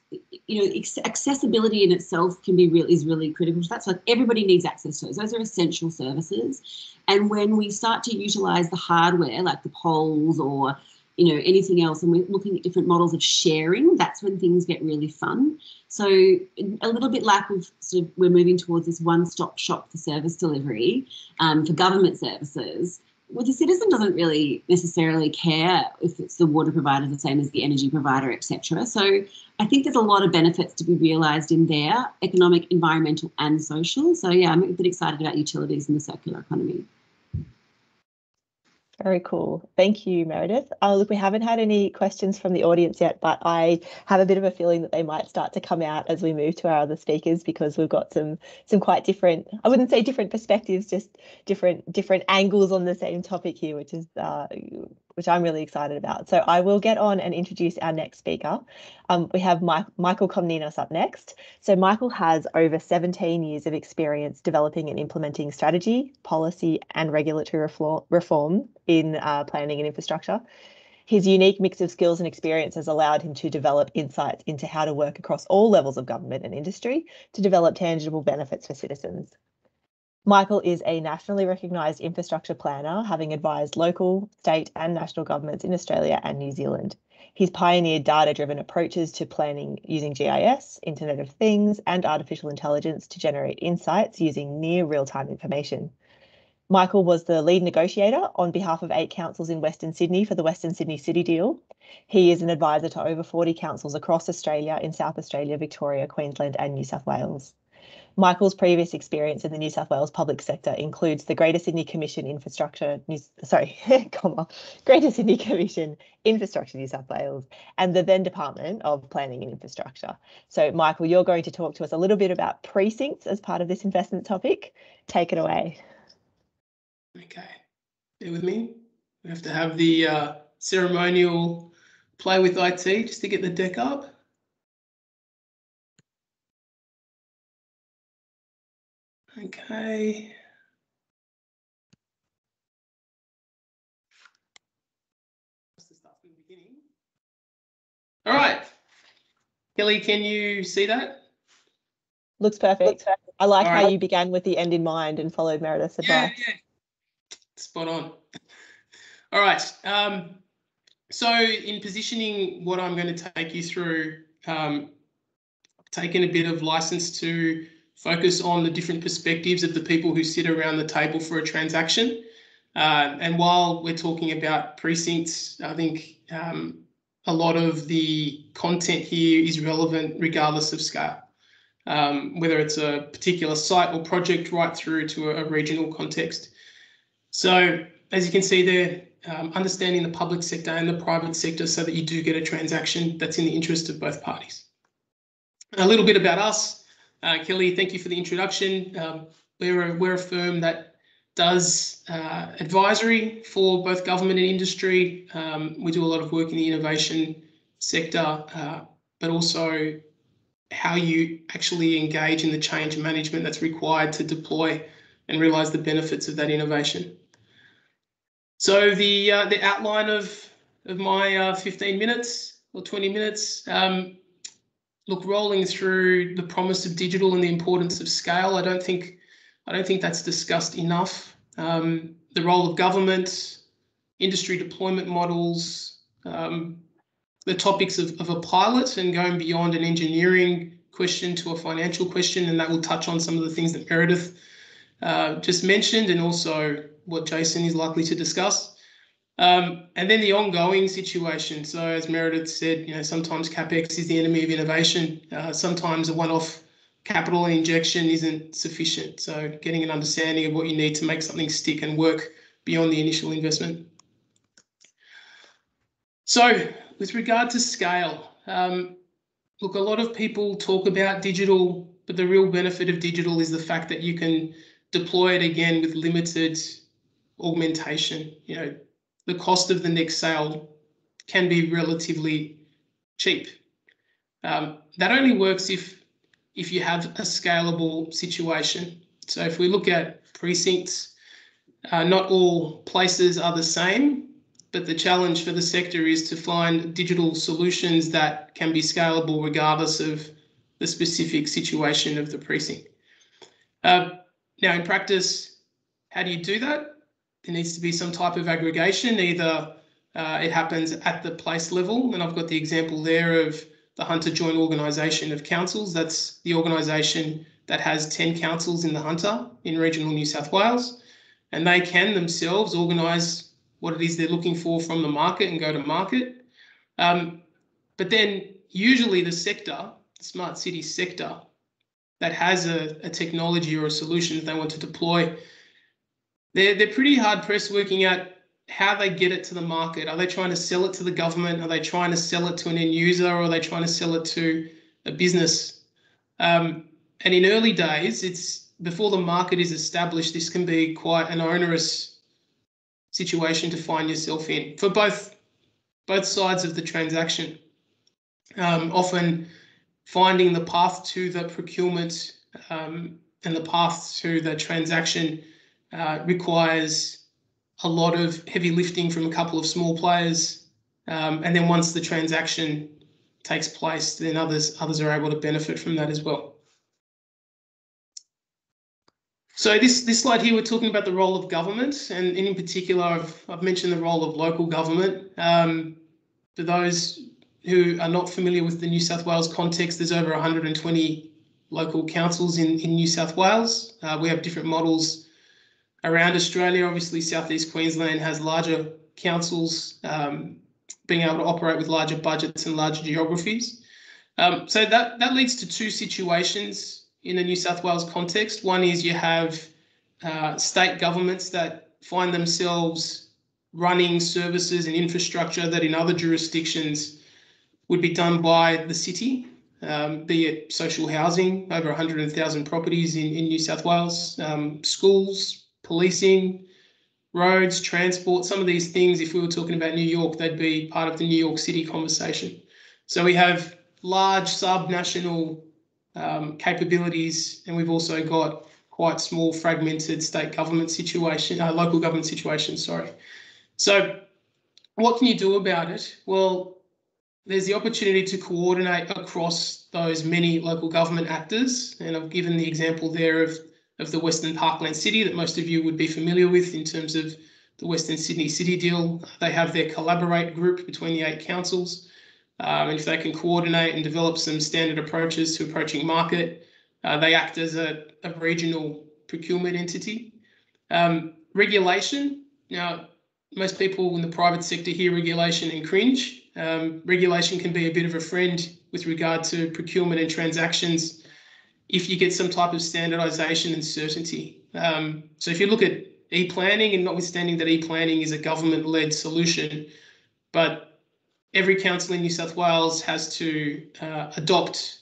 B: you know, accessibility in itself can be real is really critical. So That's like everybody needs access to those. Those are essential services. And when we start to utilize the hardware, like the poles or you know anything else, and we're looking at different models of sharing, that's when things get really fun. So a little bit like we've sort of, we're moving towards this one-stop shop for service delivery um, for government services well, the citizen doesn't really necessarily care if it's the water provider the same as the energy provider, etc. So I think there's a lot of benefits to be realised in there, economic, environmental, and social. So yeah, I'm a bit excited about utilities in the circular economy.
A: Very cool. Thank you, Meredith. Uh, look, we haven't had any questions from the audience yet, but I have a bit of a feeling that they might start to come out as we move to our other speakers because we've got some some quite different, I wouldn't say different perspectives, just different different angles on the same topic here, which is uh, which I'm really excited about. So I will get on and introduce our next speaker. Um, we have Mike, Michael Komnenos up next. So Michael has over 17 years of experience developing and implementing strategy, policy and regulatory reform in uh, planning and infrastructure. His unique mix of skills and experience has allowed him to develop insights into how to work across all levels of government and industry to develop tangible benefits for citizens. Michael is a nationally recognised infrastructure planner, having advised local, state, and national governments in Australia and New Zealand. He's pioneered data driven approaches to planning using GIS, Internet of Things, and artificial intelligence to generate insights using near real time information. Michael was the lead negotiator on behalf of eight councils in Western Sydney for the Western Sydney City deal. He is an advisor to over 40 councils across Australia in South Australia, Victoria, Queensland, and New South Wales. Michael's previous experience in the New South Wales public sector includes the Greater Sydney Commission Infrastructure, New, sorry, comma, Greater Sydney Commission Infrastructure New South Wales and the then Department of Planning and Infrastructure. So Michael, you're going to talk to us a little bit about precincts as part of this investment topic. Take it away.
C: Okay, bear with me. We have to have the uh, ceremonial play with IT just to get the deck up. Okay. All right. Kelly, can you see that?
A: Looks perfect. I like how you began with the end in mind and followed Meredith's advice.
C: Yeah, yeah. Spot on. All right. Um, so in positioning what I'm going to take you through, um, I've taken a bit of license to focus on the different perspectives of the people who sit around the table for a transaction. Uh, and while we're talking about precincts, I think um, a lot of the content here is relevant regardless of scale, um, whether it's a particular site or project right through to a, a regional context. So as you can see there, um, understanding the public sector and the private sector so that you do get a transaction that's in the interest of both parties. A little bit about us. Uh, Kelly, thank you for the introduction. Um, we're, a, we're a firm that does uh, advisory for both government and industry. Um, we do a lot of work in the innovation sector, uh, but also how you actually engage in the change management that's required to deploy and realise the benefits of that innovation. So the uh, the outline of of my uh, 15 minutes or 20 minutes. Um, look, rolling through the promise of digital and the importance of scale, I don't think I don't think that's discussed enough. Um, the role of government, industry deployment models, um, the topics of, of a pilot and going beyond an engineering question to a financial question, and that will touch on some of the things that Meredith uh, just mentioned and also what Jason is likely to discuss. Um, and then the ongoing situation. So as Meredith said, you know, sometimes capex is the enemy of innovation. Uh, sometimes a one-off capital injection isn't sufficient. So getting an understanding of what you need to make something stick and work beyond the initial investment. So with regard to scale, um, look, a lot of people talk about digital, but the real benefit of digital is the fact that you can deploy it again with limited augmentation. You know, the cost of the next sale can be relatively cheap. Um, that only works if if you have a scalable situation. So if we look at precincts, uh, not all places are the same, but the challenge for the sector is to find digital solutions that can be scalable regardless of the specific situation of the precinct. Uh, now, in practice, how do you do that? There needs to be some type of aggregation. Either uh, it happens at the place level, and I've got the example there of the Hunter Joint Organisation of Councils. That's the organisation that has 10 councils in the Hunter in regional New South Wales, and they can themselves organise what it is they're looking for from the market and go to market. Um, but then usually the sector, the smart city sector, that has a, a technology or a solution that they want to deploy they're they're pretty hard pressed working out how they get it to the market. Are they trying to sell it to the government? Are they trying to sell it to an end user, or are they trying to sell it to a business? Um, and in early days, it's before the market is established. This can be quite an onerous situation to find yourself in for both both sides of the transaction. Um, often finding the path to the procurement um, and the path to the transaction uh, requires a lot of heavy lifting from a couple of small players. Um, and then once the transaction takes place, then others others are able to benefit from that as well. So this, this slide here, we're talking about the role of government, and in particular, I've, I've mentioned the role of local government. Um, for those who are not familiar with the New South Wales context, there's over 120 local councils in, in New South Wales. Uh, we have different models around Australia. Obviously, Southeast Queensland has larger councils um, being able to operate with larger budgets and larger geographies. Um, so that, that leads to two situations in a New South Wales context. One is you have uh, state governments that find themselves running services and infrastructure that in other jurisdictions would be done by the city, um, be it social housing, over 100,000 properties in, in New South Wales, um, schools, policing, roads, transport, some of these things, if we were talking about New York, they'd be part of the New York City conversation. So we have large subnational um, capabilities, and we've also got quite small fragmented state government situation, uh, local government situation, sorry. So what can you do about it? Well, there's the opportunity to coordinate across those many local government actors. And I've given the example there of, of the Western Parkland City that most of you would be familiar with in terms of the Western Sydney City deal. They have their collaborate group between the eight councils. Um, and if they can coordinate and develop some standard approaches to approaching market, uh, they act as a, a regional procurement entity. Um, regulation. Now, most people in the private sector hear regulation and cringe. Um, regulation can be a bit of a friend with regard to procurement and transactions if you get some type of standardization and certainty. Um, so if you look at e-planning and notwithstanding that e-planning is a government-led solution, but every council in New South Wales has to uh, adopt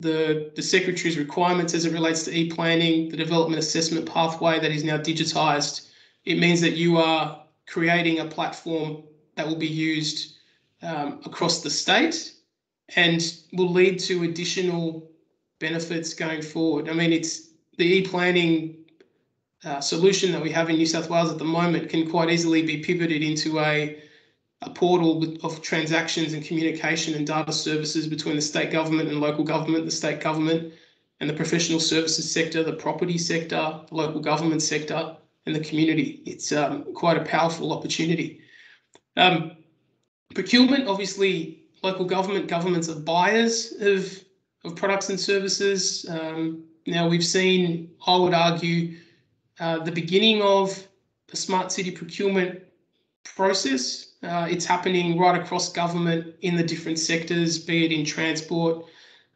C: the, the Secretary's requirements as it relates to e-planning, the development assessment pathway that is now digitised. It means that you are creating a platform that will be used um, across the state and will lead to additional benefits going forward. I mean, it's the e-planning uh, solution that we have in New South Wales at the moment can quite easily be pivoted into a, a portal of transactions and communication and data services between the state government and local government, the state government and the professional services sector, the property sector, the local government sector, and the community. It's um, quite a powerful opportunity. Um, procurement, obviously, local government governments are buyers of, of products and services. Um, now, we've seen, I would argue, uh, the beginning of the smart city procurement process. Uh, it's happening right across government in the different sectors, be it in transport,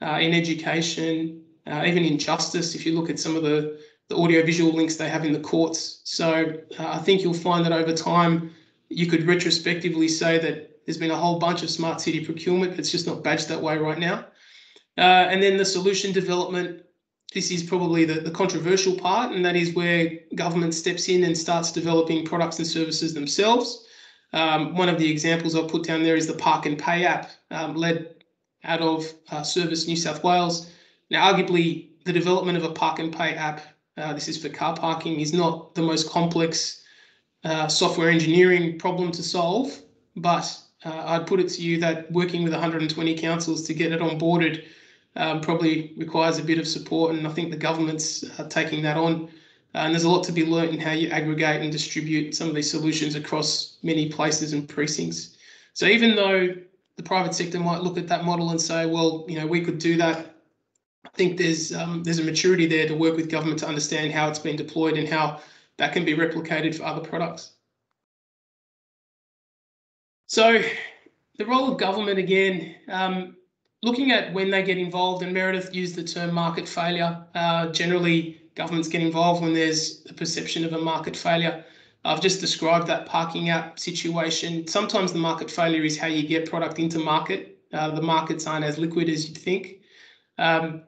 C: uh, in education, uh, even in justice. If you look at some of the, the audiovisual links they have in the courts. So uh, I think you'll find that over time, you could retrospectively say that there's been a whole bunch of smart city procurement. It's just not badged that way right now. Uh, and then the solution development. This is probably the, the controversial part, and that is where government steps in and starts developing products and services themselves. Um, one of the examples I'll put down there is the Park and Pay app, um, led out of uh, Service New South Wales. Now, arguably, the development of a Park and Pay app, uh, this is for car parking, is not the most complex uh, software engineering problem to solve, but uh, I'd put it to you that working with 120 councils to get it onboarded um, probably requires a bit of support, and I think the government's uh, taking that on. Uh, and there's a lot to be learnt in how you aggregate and distribute some of these solutions across many places and precincts. So even though the private sector might look at that model and say, well, you know, we could do that. I think there's um, there's a maturity there to work with government to understand how it's been deployed and how that can be replicated for other products. So the role of government again, um, looking at when they get involved, and Meredith used the term market failure. Uh, generally, governments get involved when there's a perception of a market failure. I've just described that parking app situation. Sometimes the market failure is how you get product into market. Uh, the markets aren't as liquid as you'd think. Um,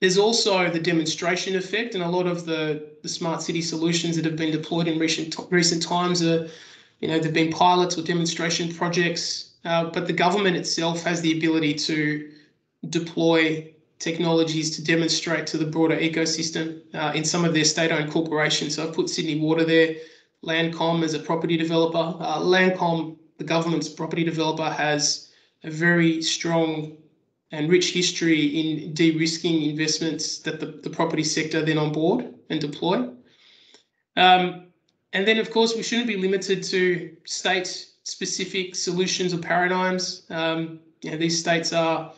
C: there's also the demonstration effect, and a lot of the, the smart city solutions that have been deployed in recent recent times are you know, there've been pilots or demonstration projects, uh, but the government itself has the ability to deploy technologies to demonstrate to the broader ecosystem uh, in some of their state-owned corporations. So I've put Sydney Water there, Landcom as a property developer. Uh, Landcom, the government's property developer, has a very strong and rich history in de-risking investments that the, the property sector then on board and deploy. Um, and then, of course, we shouldn't be limited to state-specific solutions or paradigms. Um, you know, these states are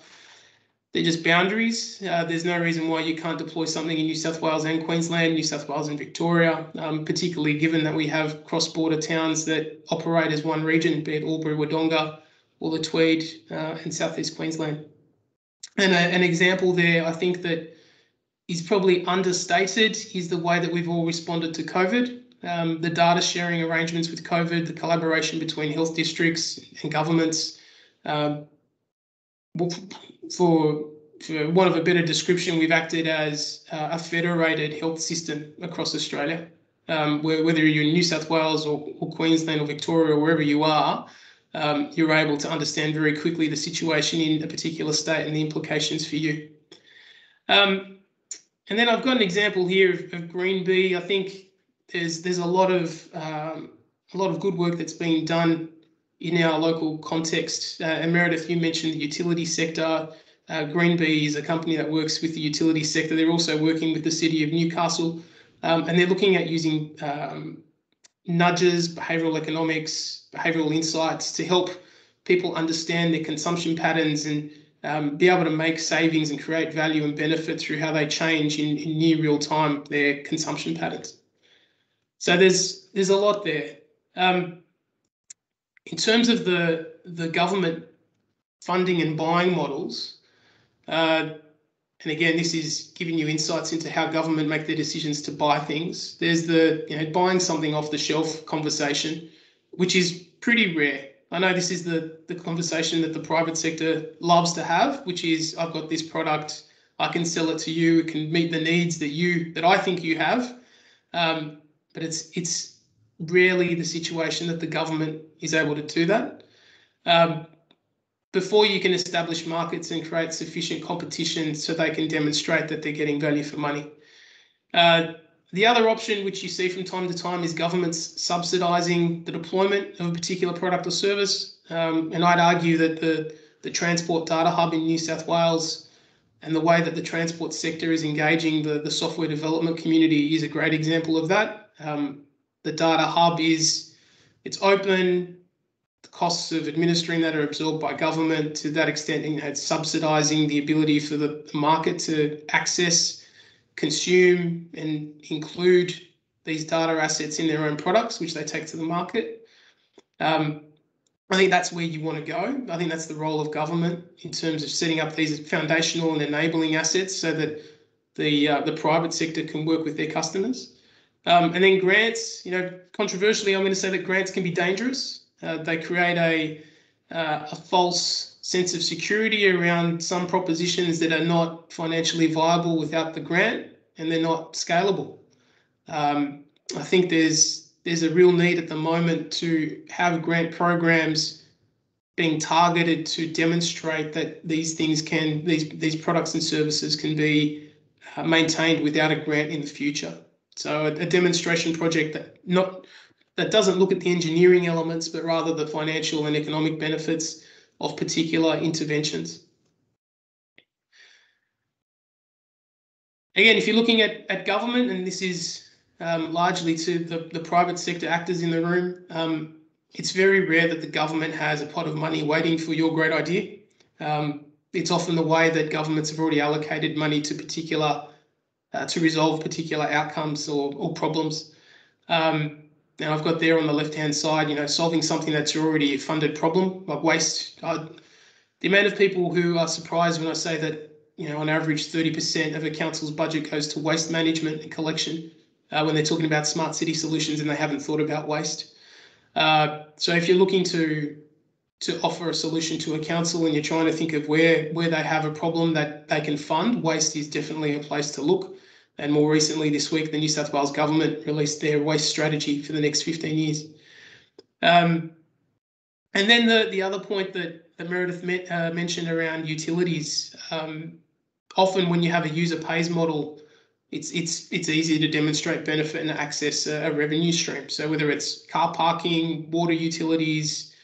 C: they're just boundaries. Uh, there's no reason why you can't deploy something in New South Wales and Queensland, New South Wales and Victoria, um, particularly given that we have cross-border towns that operate as one region, be it Albury, Wodonga, or the Tweed uh, and Southeast Queensland. And a, an example there, I think that is probably understated is the way that we've all responded to COVID. Um, the data sharing arrangements with COVID, the collaboration between health districts and governments. Um, for, for of a better description, we've acted as uh, a federated health system across Australia. Um, where, whether you're in New South Wales or, or, Queensland or Victoria or wherever you are, um, you're able to understand very quickly the situation in a particular state and the implications for you. Um, and then I've got an example here of, of Green Bee. I think there's there's a lot of um, a lot of good work that's being done in our local context. Uh, and Meredith, you mentioned the utility sector. Uh, Green Bee is a company that works with the utility sector. They're also working with the city of Newcastle, um, and they're looking at using um, nudges, behavioural economics, behavioural insights to help people understand their consumption patterns and um, be able to make savings and create value and benefit through how they change in, in near real time their consumption patterns. So there's there's a lot there. Um, in terms of the the government funding and buying models, uh, and again, this is giving you insights into how government make their decisions to buy things. There's the you know buying something off the shelf conversation, which is pretty rare. I know this is the the conversation that the private sector loves to have, which is I've got this product, I can sell it to you, it can meet the needs that you that I think you have. Um, but it's it's rarely the situation that the government is able to do that. Um, before you can establish markets and create sufficient competition so they can demonstrate that they're getting value for money. Uh, the other option, which you see from time to time, is governments subsidising the deployment of a particular product or service. Um, and I'd argue that the, the Transport Data Hub in New South Wales and the way that the transport sector is engaging the, the software development community is a great example of that. Um, the data hub is it's open. The costs of administering that are absorbed by government to that extent. Know, it's subsidising the ability for the market to access, consume, and include these data assets in their own products, which they take to the market. Um, I think that's where you want to go. I think that's the role of government in terms of setting up these foundational and enabling assets so that the uh, the private sector can work with their customers. Um, and then grants, you know, controversially, I'm going to say that grants can be dangerous. Uh, they create a, uh, a false sense of security around some propositions that are not financially viable without the grant and they're not scalable. Um, I think there's there's a real need at the moment to have grant programs being targeted to demonstrate that these things can these these products and services can be uh, maintained without a grant in the future. So a, a demonstration project that not that doesn't look at the engineering elements, but rather the financial and economic benefits of particular interventions. Again, if you're looking at, at government, and this is um, largely to the, the private sector actors in the room, um, it's very rare that the government has a pot of money waiting for your great idea. Um, it's often the way that governments have already allocated money to particular uh, to resolve particular outcomes or, or problems. Um, and I've got there on the left-hand side, you know, solving something that's already a funded problem, like waste. I, the amount of people who are surprised when I say that, you know, on average, 30% of a council's budget goes to waste management and collection uh, when they're talking about smart city solutions and they haven't thought about waste. Uh, so if you're looking to to offer a solution to a council and you're trying to think of where where they have a problem that they can fund, waste is definitely a place to look. And more recently this week, the New South Wales government released their waste strategy for the next 15 years. Um, and then the, the other point that, that Meredith met, uh, mentioned around utilities, um, often when you have a user pays model, it's it's it's easy to demonstrate benefit and access a, a revenue stream. So whether it's car parking, water utilities,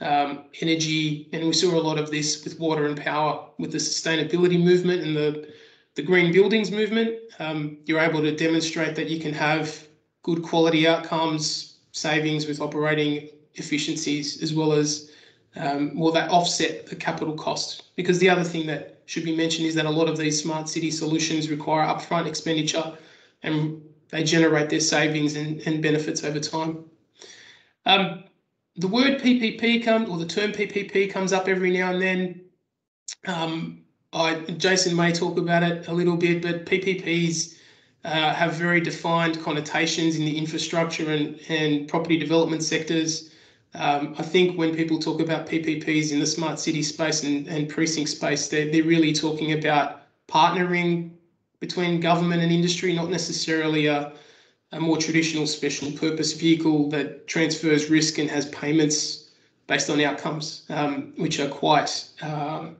C: um, energy, and we saw a lot of this with water and power with the sustainability movement and the the green buildings movement, um, you're able to demonstrate that you can have good quality outcomes, savings with operating efficiencies, as well as um, will that offset the capital cost? Because the other thing that should be mentioned is that a lot of these smart city solutions require upfront expenditure and they generate their savings and, and benefits over time. Um, the word PPP comes, or the term PPP comes up every now and then. Um, I, Jason may talk about it a little bit, but PPPs uh, have very defined connotations in the infrastructure and, and property development sectors. Um, I think when people talk about PPPs in the smart city space and, and precinct space, they're, they're really talking about partnering between government and industry, not necessarily a, a more traditional special purpose vehicle that transfers risk and has payments based on outcomes, um, which are quite um,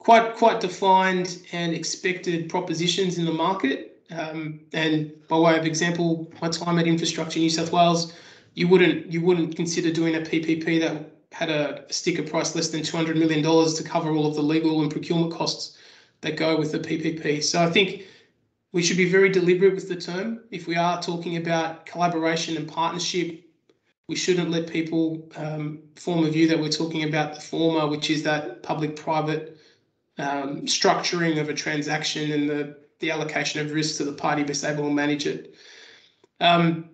C: quite quite defined and expected propositions in the market. Um, and by way of example, my time at Infrastructure New South Wales you wouldn't you wouldn't consider doing a PPP that had a sticker price less than two hundred million dollars to cover all of the legal and procurement costs that go with the PPP. So I think we should be very deliberate with the term. If we are talking about collaboration and partnership, we shouldn't let people um, form a view that we're talking about the former, which is that public-private um, structuring of a transaction and the, the allocation of risk to the party best able to manage it. Um,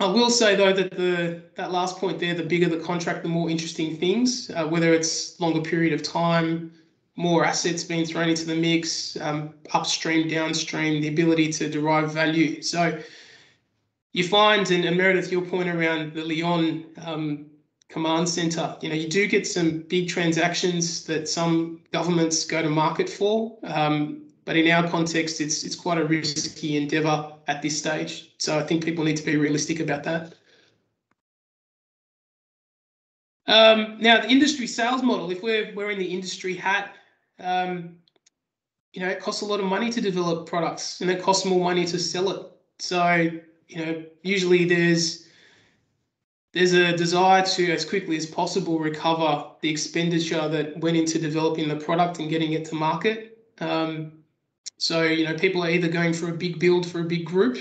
C: I will say though that the that last point there, the bigger the contract, the more interesting things. Uh, whether it's longer period of time, more assets being thrown into the mix, um, upstream, downstream, the ability to derive value. So you find, and, and Meredith, your point around the Lyon um, command center, you know, you do get some big transactions that some governments go to market for. Um, but in our context, it's it's quite a risky endeavour at this stage. So I think people need to be realistic about that. Um, now, the industry sales model, if we're wearing the industry hat, um, you know, it costs a lot of money to develop products and it costs more money to sell it. So, you know, usually there's there's a desire to, as quickly as possible, recover the expenditure that went into developing the product and getting it to market. Um, so, you know, people are either going for a big build for a big group.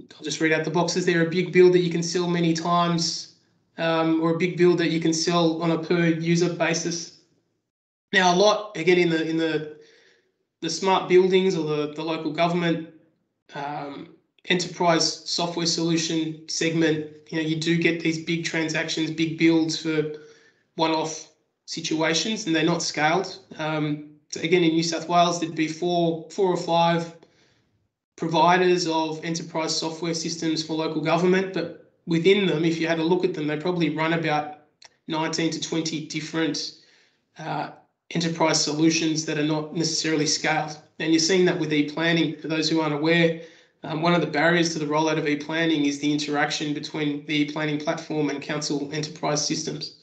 C: I'll just read out the boxes. They're a big build that you can sell many times, um, or a big build that you can sell on a per user basis. Now, a lot again in the in the the smart buildings or the the local government um, enterprise software solution segment. You know, you do get these big transactions, big builds for one-off situations, and they're not scaled. Um, again, in New South Wales, there'd be four, four or five providers of enterprise software systems for local government, but within them, if you had a look at them, they probably run about 19 to 20 different uh, enterprise solutions that are not necessarily scaled. And you're seeing that with e-planning. For those who aren't aware, um, one of the barriers to the rollout of e-planning is the interaction between the e-planning platform and council enterprise systems.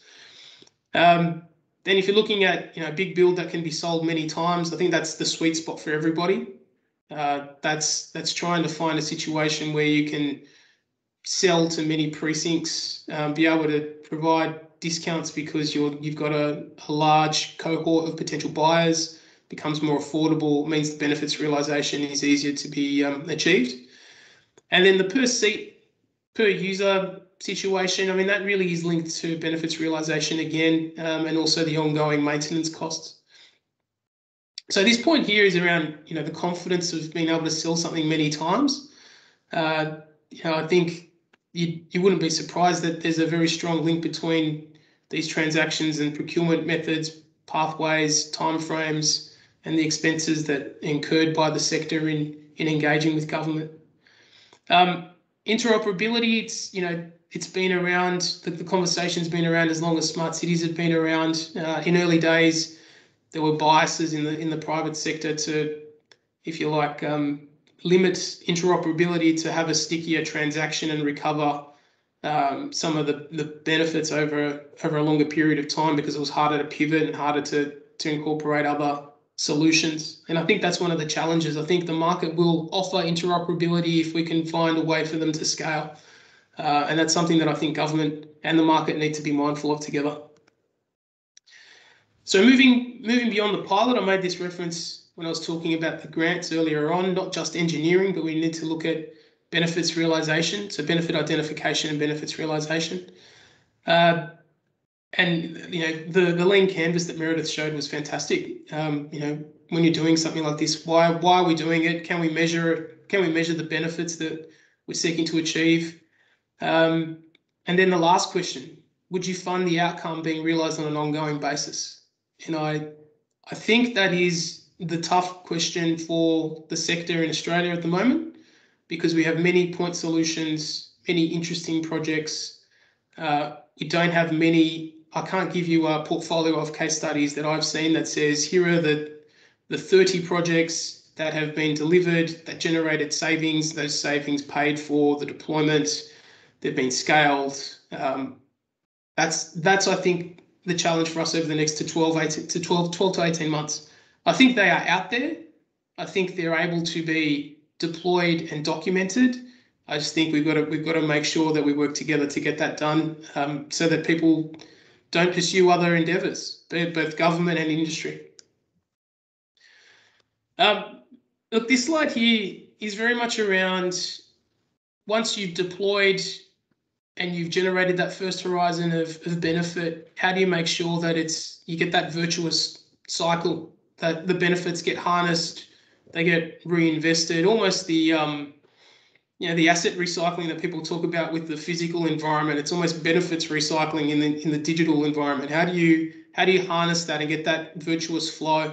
C: Um, then if you're looking at you know a big build that can be sold many times, I think that's the sweet spot for everybody. Uh, that's that's trying to find a situation where you can sell to many precincts, um, be able to provide discounts because you're you've got a, a large cohort of potential buyers, becomes more affordable, means the benefits realization is easier to be um, achieved. And then the per seat, per user situation, I mean, that really is linked to benefits realization again, um, and also the ongoing maintenance costs. So this point here is around, you know, the confidence of being able to sell something many times. Uh, you know, I think you, you wouldn't be surprised that there's a very strong link between these transactions and procurement methods, pathways, timeframes, and the expenses that incurred by the sector in, in engaging with government. Um, interoperability, it's, you know, it's been around, the, the conversation's been around as long as smart cities have been around. Uh, in early days, there were biases in the in the private sector to, if you like, um, limit interoperability to have a stickier transaction and recover um, some of the, the benefits over over a longer period of time because it was harder to pivot and harder to to incorporate other solutions. And I think that's one of the challenges. I think the market will offer interoperability if we can find a way for them to scale. Uh, and that's something that I think government and the market need to be mindful of together. So moving moving beyond the pilot, I made this reference when I was talking about the grants earlier on, not just engineering, but we need to look at benefits realization, so benefit identification and benefits realization. Uh, and you know the the lean canvas that Meredith showed was fantastic. Um, you know when you're doing something like this, why why are we doing it? Can we measure? Can we measure the benefits that we're seeking to achieve? Um, and then the last question: Would you fund the outcome being realised on an ongoing basis? And I I think that is the tough question for the sector in Australia at the moment because we have many point solutions, many interesting projects. Uh, we don't have many I can't give you a portfolio of case studies that I've seen that says here are the the 30 projects that have been delivered that generated savings. Those savings paid for the deployment. They've been scaled. Um, that's that's I think the challenge for us over the next to 12, 18, to 12, 12 to 18 months. I think they are out there. I think they're able to be deployed and documented. I just think we've got to we've got to make sure that we work together to get that done, um, so that people don't pursue other endeavours, both government and industry. Um, look, this slide here is very much around once you've deployed and you've generated that first horizon of, of benefit, how do you make sure that it's you get that virtuous cycle that the benefits get harnessed, they get reinvested, almost the um, you know the asset recycling that people talk about with the physical environment it's almost benefits recycling in the in the digital environment. How do you how do you harness that and get that virtuous flow?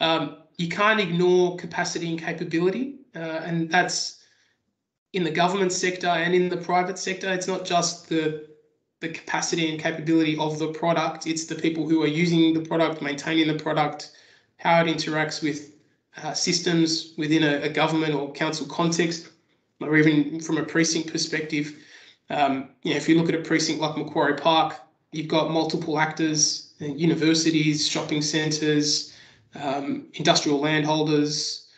C: Um, you can't ignore capacity and capability uh, and that's in the government sector and in the private sector. It's not just the the capacity and capability of the product it's the people who are using the product maintaining the product how it interacts with uh, systems within a, a government or council context or even from a precinct perspective, um, you know, if you look at a precinct like Macquarie Park, you've got multiple actors, uh, universities, shopping centres, um, industrial landholders.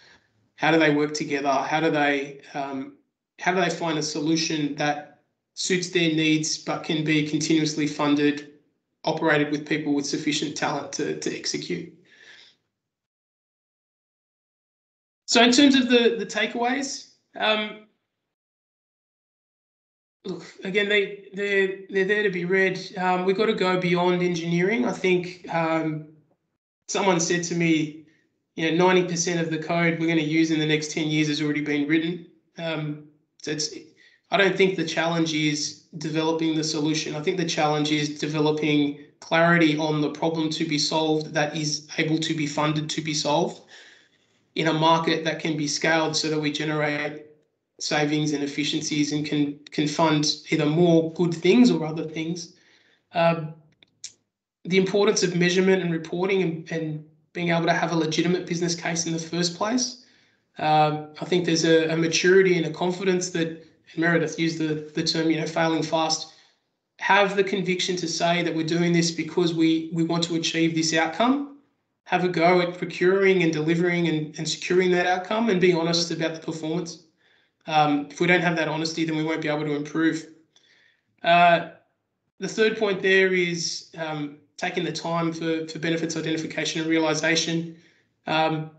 C: How do they work together? How do they um, how do they find a solution that suits their needs but can be continuously funded, operated with people with sufficient talent to, to execute? So in terms of the, the takeaways, um, look again they they're they're there to be read. Um, we've got to go beyond engineering. I think um, someone said to me you know 90% of the code we're going to use in the next 10 years has already been written. Um, so it's i don't think the challenge is developing the solution. I think the challenge is developing clarity on the problem to be solved that is able to be funded to be solved in a market that can be scaled so that we generate savings and efficiencies and can can fund either more good things or other things. Um, the importance of measurement and reporting and, and, being able to have a legitimate business case in the first place. Um, I think there's a, a, maturity and a confidence that Meredith used the, the term, you know, failing fast. Have the conviction to say that we're doing this because we we want to achieve this outcome. Have a go at procuring and delivering and, and securing that outcome and be honest about the performance. Um, if we don't have that honesty, then we won't be able to improve. Uh, the third point there is um, taking the time for, for benefits identification and realisation. Um,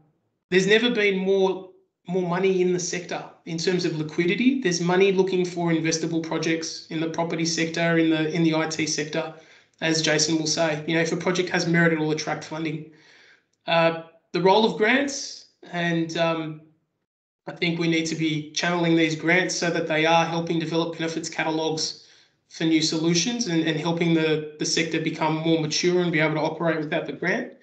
C: there's never been more more money in the sector in terms of liquidity. There's money looking for investable projects in the property sector, in the in the IT sector, as Jason will say. You know, if a project has merit, it will attract funding. Uh, the role of grants and um, I think we need to be channeling these grants so that they are helping develop benefits catalogues for new solutions and, and helping the, the sector become more mature and be able to operate without the grant.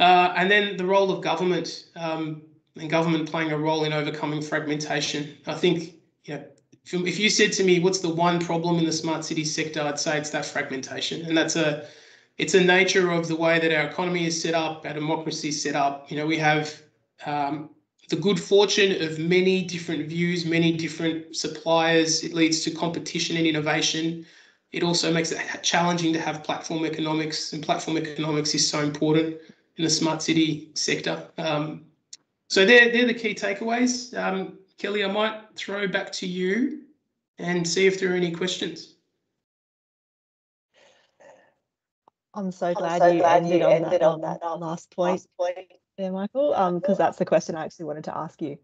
C: Uh, and then the role of government um, and government playing a role in overcoming fragmentation. I think, you know, if, you said to me, what's the one problem in the smart city sector, I'd say it's that fragmentation. And that's a, it's a nature of the way that our economy is set up, our democracy is set up. You know, we have um, the good fortune of many different views, many different suppliers. It leads to competition and innovation. It also makes it challenging to have platform economics, and platform economics is so important in the smart city sector. Um, so they're, they're the key takeaways. Um, Kelly, I might throw back to you and see if there are any questions.
A: I'm so glad, I'm so you, glad ended you ended on, that, on that last point. Last point there, Michael, um, because that's the question I actually wanted to ask you.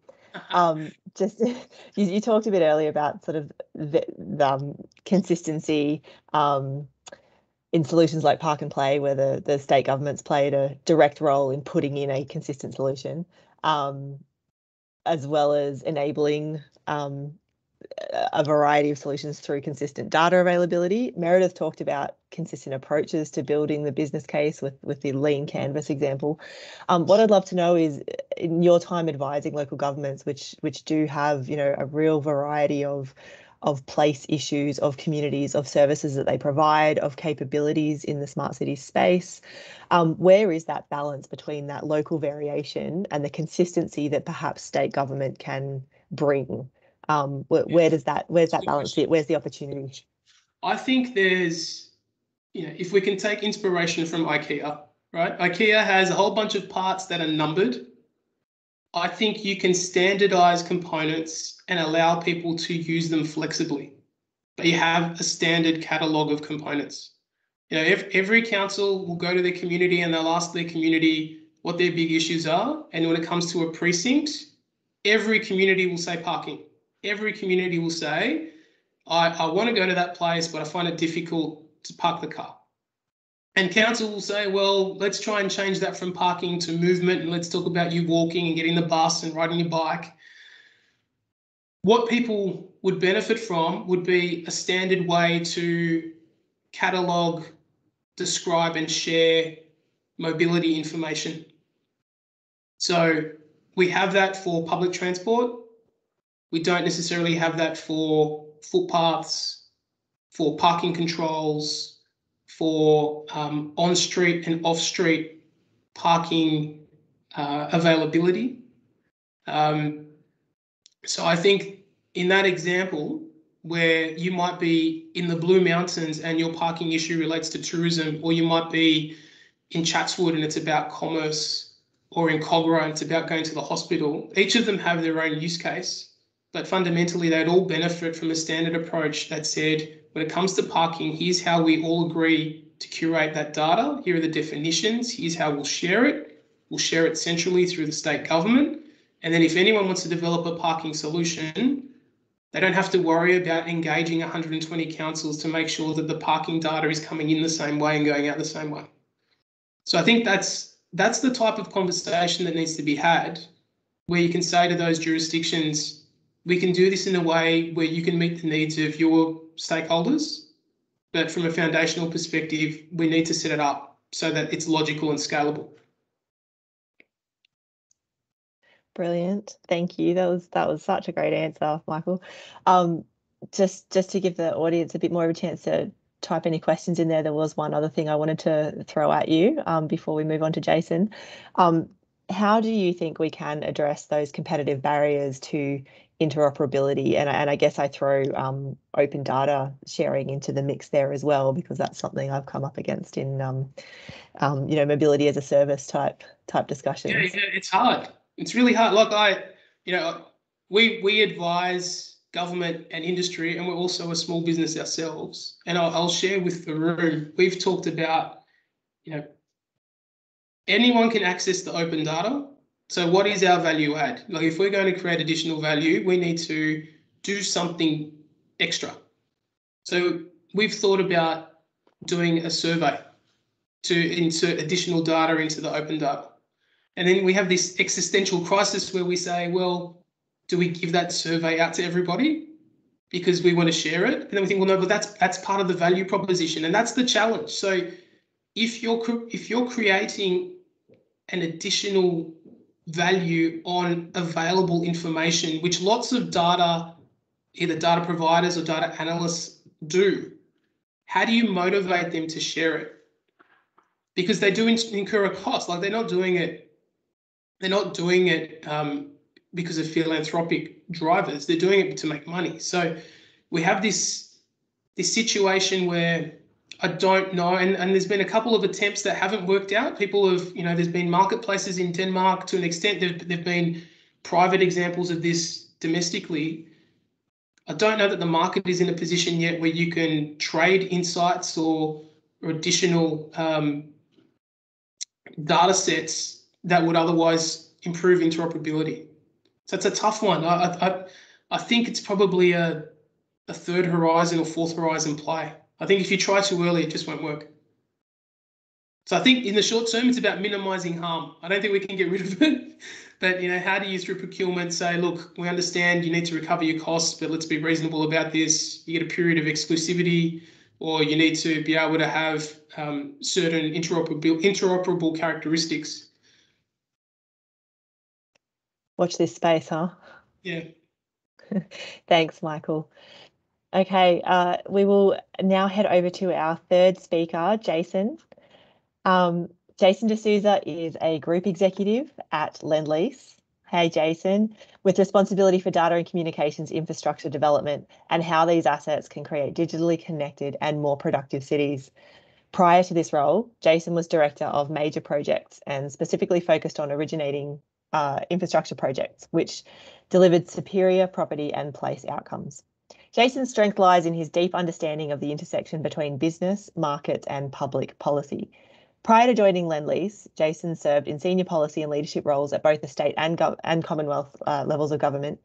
A: Um, just you, you talked a bit earlier about sort of the, the um, consistency, um, in solutions like park and pay, where the, the state government's played a direct role in putting in a consistent solution, um, as well as enabling um, a variety of solutions through consistent data availability. Meredith talked about consistent approaches to building the business case with, with the lean canvas example. Um, what I'd love to know is in your time advising local governments, which which do have you know a real variety of of place issues, of communities, of services that they provide, of capabilities in the smart city space. Um, where is that balance between that local variation and the consistency that perhaps state government can bring? Um, where, where does that where's that balance fit? Where's the opportunity?
C: I think there's, you know, if we can take inspiration from IKEA, right? IKEA has a whole bunch of parts that are numbered. I think you can standardize components and allow people to use them flexibly. But you have a standard catalog of components. You know, if every council will go to their community and they'll ask their community what their big issues are. And when it comes to a precinct, every community will say parking every community will say, I, I want to go to that place, but I find it difficult to park the car. And council will say, well, let's try and change that from parking to movement and let's talk about you walking and getting the bus and riding your bike. What people would benefit from would be a standard way to catalogue, describe, and share mobility information. So we have that for public transport. We don't necessarily have that for footpaths, for parking controls, for um, on-street and off-street parking uh, availability. Um, so I think in that example, where you might be in the Blue Mountains and your parking issue relates to tourism, or you might be in Chatswood and it's about commerce, or in Kogarah and it's about going to the hospital. Each of them have their own use case but fundamentally they'd all benefit from a standard approach that said, when it comes to parking, here's how we all agree to curate that data. Here are the definitions. Here's how we'll share it. We'll share it centrally through the state government. And then if anyone wants to develop a parking solution, they don't have to worry about engaging 120 councils to make sure that the parking data is coming in the same way and going out the same way. So I think that's that's the type of conversation that needs to be had, where you can say to those jurisdictions, we can do this in a way where you can meet the needs of your stakeholders, but from a foundational perspective, we need to set it up so that it's logical and scalable.
A: Brilliant, thank you. That was that was such a great answer, Michael. Um, just just to give the audience a bit more of a chance to type any questions in there, there was one other thing I wanted to throw at you um, before we move on to Jason. Um, how do you think we can address those competitive barriers to interoperability and, and I guess I throw um, open data sharing into the mix there as well because that's something I've come up against in um, um, you know mobility as a service type type discussions.
C: Yeah, yeah, it's hard. It's really hard. Like I, you know, we we advise government and industry, and we're also a small business ourselves. And I'll, I'll share with the room. We've talked about, you know, anyone can access the open data so what is our value add? Like if we're going to create additional value, we need to do something extra. So we've thought about doing a survey to insert additional data into the open data. And then we have this existential crisis where we say, well, do we give that survey out to everybody because we want to share it? And then we think, well, no, but that's that's part of the value proposition, and that's the challenge. So if you're if you're creating an additional value on available information, which lots of data, either data providers or data analysts do. How do you motivate them to share it? Because they do incur a cost. Like they're not doing it. They're not doing it um, because of philanthropic drivers. They're doing it to make money. So we have this this situation where I don't know. And, and there's been a couple of attempts that haven't worked out. People have, you know, there's been marketplaces in Denmark to an extent. There have been private examples of this domestically. I don't know that the market is in a position yet where you can trade insights or, or additional um, data sets that would otherwise improve interoperability. So it's a tough one. I, I, I think it's probably a, a third horizon or fourth horizon play. I think if you try too early, it just won't work. So I think in the short term, it's about minimizing harm. I don't think we can get rid of it. But you know, how do you through procurement say, look, we understand you need to recover your costs, but let's be reasonable about this. You get a period of exclusivity, or you need to be able to have um, certain interoperable interoperable characteristics.
A: Watch this space, huh?
C: Yeah.
A: Thanks, Michael. Okay, uh, we will now head over to our third speaker, Jason. Um, Jason D'Souza is a group executive at Lendlease. Hey, Jason, with responsibility for data and communications infrastructure development and how these assets can create digitally connected and more productive cities. Prior to this role, Jason was director of major projects and specifically focused on originating uh, infrastructure projects, which delivered superior property and place outcomes. Jason's strength lies in his deep understanding of the intersection between business, markets, and public policy. Prior to joining Lendlease, Jason served in senior policy and leadership roles at both the state and, and Commonwealth uh, levels of government.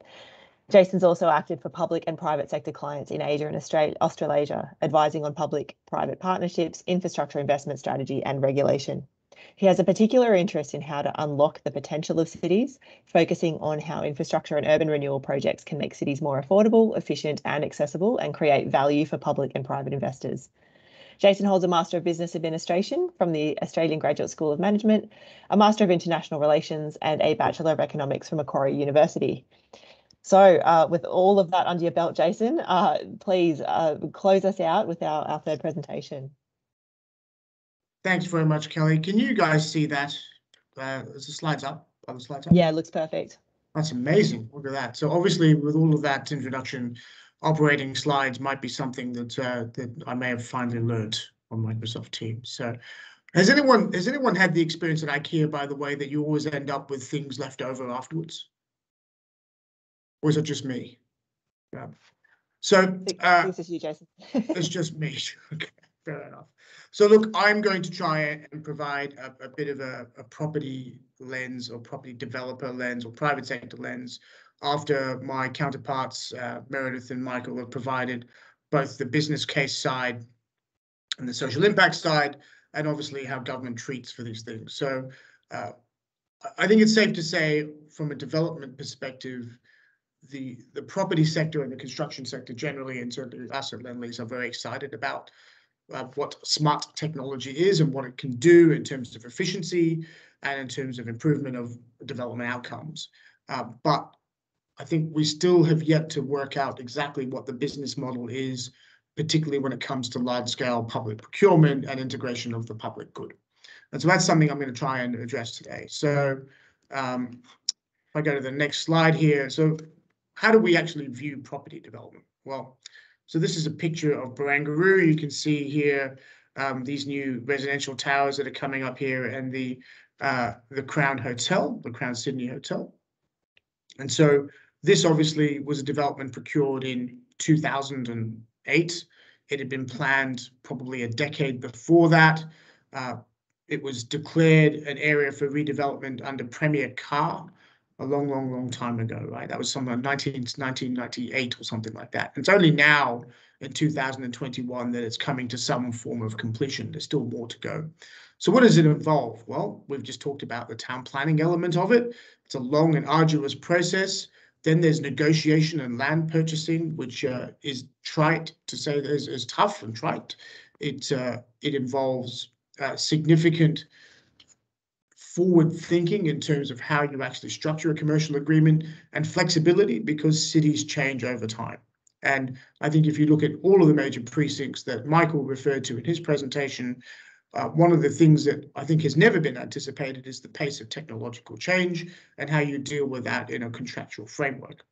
A: Jason's also acted for public and private sector clients in Asia and Australia, Australasia, advising on public-private partnerships, infrastructure investment strategy and regulation. He has a particular interest in how to unlock the potential of cities, focusing on how infrastructure and urban renewal projects can make cities more affordable, efficient and accessible and create value for public and private investors. Jason holds a Master of Business Administration from the Australian Graduate School of Management, a Master of International Relations, and a Bachelor of Economics from Macquarie University. So, uh, with all of that under your belt, Jason, uh, please uh, close us out with our, our third presentation.
D: Thanks very much, Kelly. Can you guys see that? Uh, is the slides up? Are the slides up?
A: Yeah, it looks perfect.
D: That's amazing. Look at that. So obviously, with all of that introduction, operating slides might be something that uh, that I may have finally learned on Microsoft Teams. So has anyone has anyone had the experience at IKEA, by the way, that you always end up with things left over afterwards? Or is it just me? Yeah. So
A: uh, this is you, Jason.
D: it's just me. Okay, fair enough. So look, I'm going to try and provide a, a bit of a, a property lens or property developer lens or private sector lens after my counterparts, uh, Meredith and Michael, have provided both the business case side and the social impact side, and obviously how government treats for these things. So uh, I think it's safe to say from a development perspective, the, the property sector and the construction sector generally, and certainly us at Lendlease, are very excited about uh, what smart technology is and what it can do in terms of efficiency and in terms of improvement of development outcomes. Uh, but I think we still have yet to work out exactly what the business model is, particularly when it comes to large scale public procurement and integration of the public good. And so that's something I'm going to try and address today. So um, if I go to the next slide here, so how do we actually view property development? Well, so this is a picture of Barangaroo. You can see here um, these new residential towers that are coming up here and the uh, the Crown Hotel, the Crown Sydney Hotel. And so this obviously was a development procured in 2008. It had been planned probably a decade before that. Uh, it was declared an area for redevelopment under Premier Carr a long, long, long time ago, right? That was somewhere 19, 1998 or something like that. And it's only now in 2021 that it's coming to some form of completion. There's still more to go. So what does it involve? Well, we've just talked about the town planning element of it. It's a long and arduous process. Then there's negotiation and land purchasing, which uh, is trite to say is, is tough and trite. It, uh, it involves uh, significant forward thinking in terms of how you actually structure a commercial agreement and flexibility because cities change over time. And I think if you look at all of the major precincts that Michael referred to in his presentation, uh, one of the things that I think has never been anticipated is the pace of technological change and how you deal with that in a contractual framework.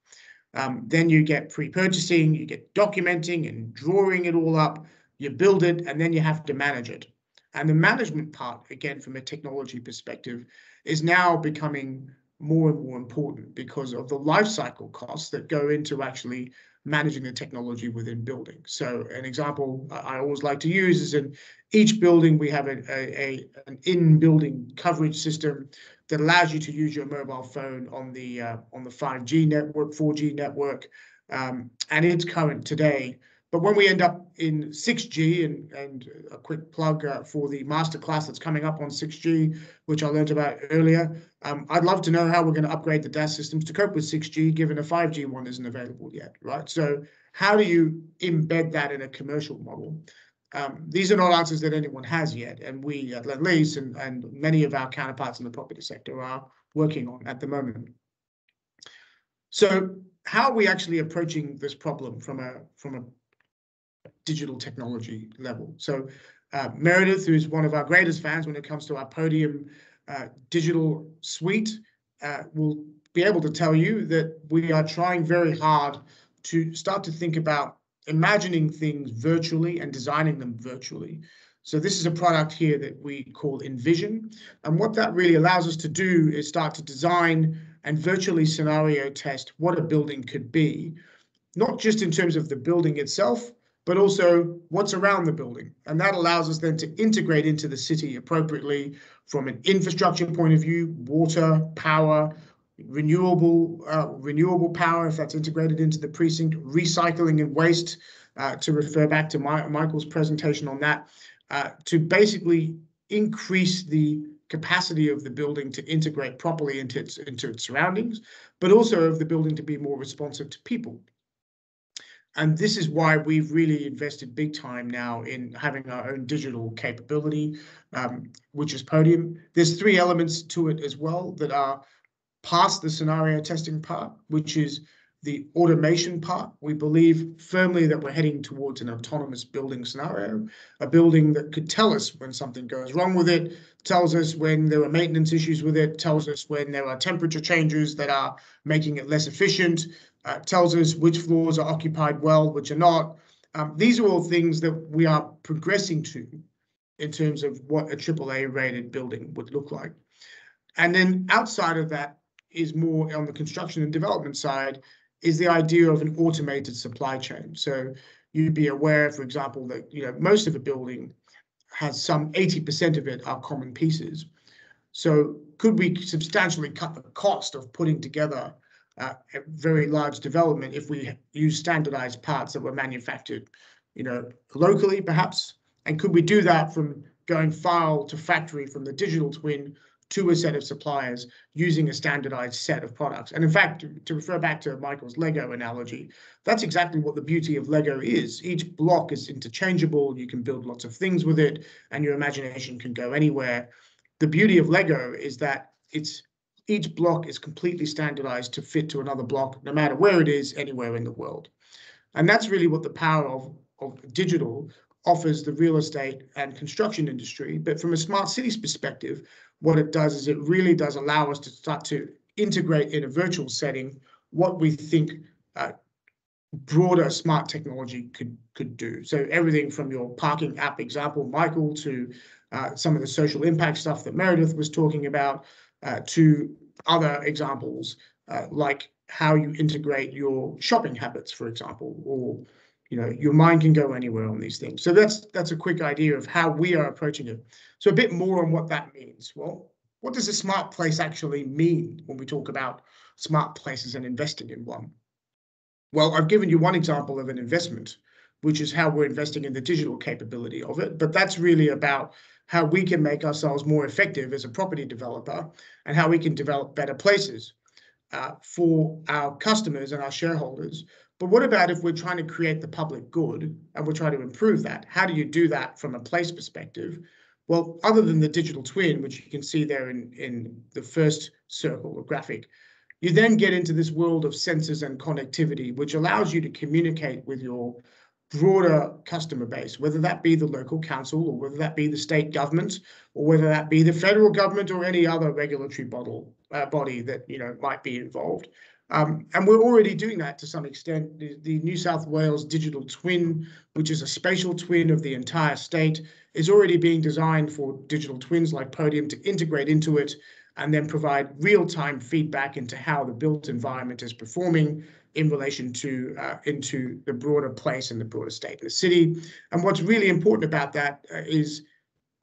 D: Um, then you get pre-purchasing, you get documenting and drawing it all up, you build it, and then you have to manage it. And the management part, again, from a technology perspective, is now becoming more and more important because of the life cycle costs that go into actually managing the technology within buildings. So an example I always like to use is in each building, we have a, a, a an in-building coverage system that allows you to use your mobile phone on the uh, on the 5G network, 4G network, um, and it's current today. But when we end up in 6G, and, and a quick plug uh, for the masterclass that's coming up on 6G, which I learned about earlier, um, I'd love to know how we're going to upgrade the DAS systems to cope with 6G, given a 5G one isn't available yet, right? So how do you embed that in a commercial model? Um, these are not answers that anyone has yet, and we at Lendlease and, and many of our counterparts in the property sector are working on at the moment. So how are we actually approaching this problem from a from a digital technology level. So uh, Meredith, who's one of our greatest fans when it comes to our podium uh, digital suite, uh, will be able to tell you that we are trying very hard to start to think about imagining things virtually and designing them virtually. So this is a product here that we call Envision. And what that really allows us to do is start to design and virtually scenario test what a building could be, not just in terms of the building itself, but also what's around the building. And that allows us then to integrate into the city appropriately from an infrastructure point of view, water, power, renewable uh, renewable power, if that's integrated into the precinct, recycling and waste, uh, to refer back to my, Michael's presentation on that, uh, to basically increase the capacity of the building to integrate properly into its into its surroundings, but also of the building to be more responsive to people. And this is why we've really invested big time now in having our own digital capability, um, which is Podium. There's three elements to it as well that are past the scenario testing part, which is the automation part. We believe firmly that we're heading towards an autonomous building scenario, a building that could tell us when something goes wrong with it, tells us when there are maintenance issues with it, tells us when there are temperature changes that are making it less efficient, uh, tells us which floors are occupied well, which are not. Um, these are all things that we are progressing to in terms of what a AAA rated building would look like. And then outside of that is more on the construction and development side is the idea of an automated supply chain. So you'd be aware, for example, that you know most of a building has some 80% of it are common pieces. So could we substantially cut the cost of putting together uh, a very large development if we use standardized parts that were manufactured, you know, locally perhaps? And could we do that from going file to factory from the digital twin to a set of suppliers using a standardized set of products. And in fact, to, to, refer back to Michael's Lego analogy, that's exactly what the beauty of Lego is. Each block is interchangeable, you can build lots of things with it, and your imagination can go anywhere. The beauty of Lego is that it's each block is completely standardized to fit to another block, no matter where it is, anywhere in the world. And that's really what the power of, of digital offers the real estate and construction industry. But from a smart cities perspective, what it does is it really does allow us to start to integrate in a virtual setting what we think uh, broader smart technology could could do. So everything from your parking app example, Michael, to uh, some of the social impact stuff that Meredith was talking about, to other examples uh, like how you integrate your shopping habits, for example, or you know your mind can go anywhere on these things. So that's that's a quick idea of how we are approaching it. So a bit more on what that means. Well, what does a smart place actually mean when we talk about smart places and investing in one? Well, I've given you one example of an investment, which is how we're investing in the digital capability of it. But that's really about how we can make ourselves more effective as a property developer and how we can develop better places uh, for our customers and our shareholders. But what about if we're trying to create the public good and we're trying to improve that? How do you do that from a place perspective? Well, other than the digital twin, which you can see there in, in the first circle or graphic, you then get into this world of sensors and connectivity, which allows you to communicate with your broader customer base, whether that be the local council or whether that be the state government or whether that be the federal government or any other regulatory uh, body that you know might be involved. Um, and we're already doing that to some extent. The, the, New South Wales digital twin, which is a spatial twin of the entire state, is already being designed for digital twins like Podium to integrate into it and then provide real-time feedback into how the built environment is performing in relation to uh, into the broader place and the broader state of the city. And what's really important about that uh, is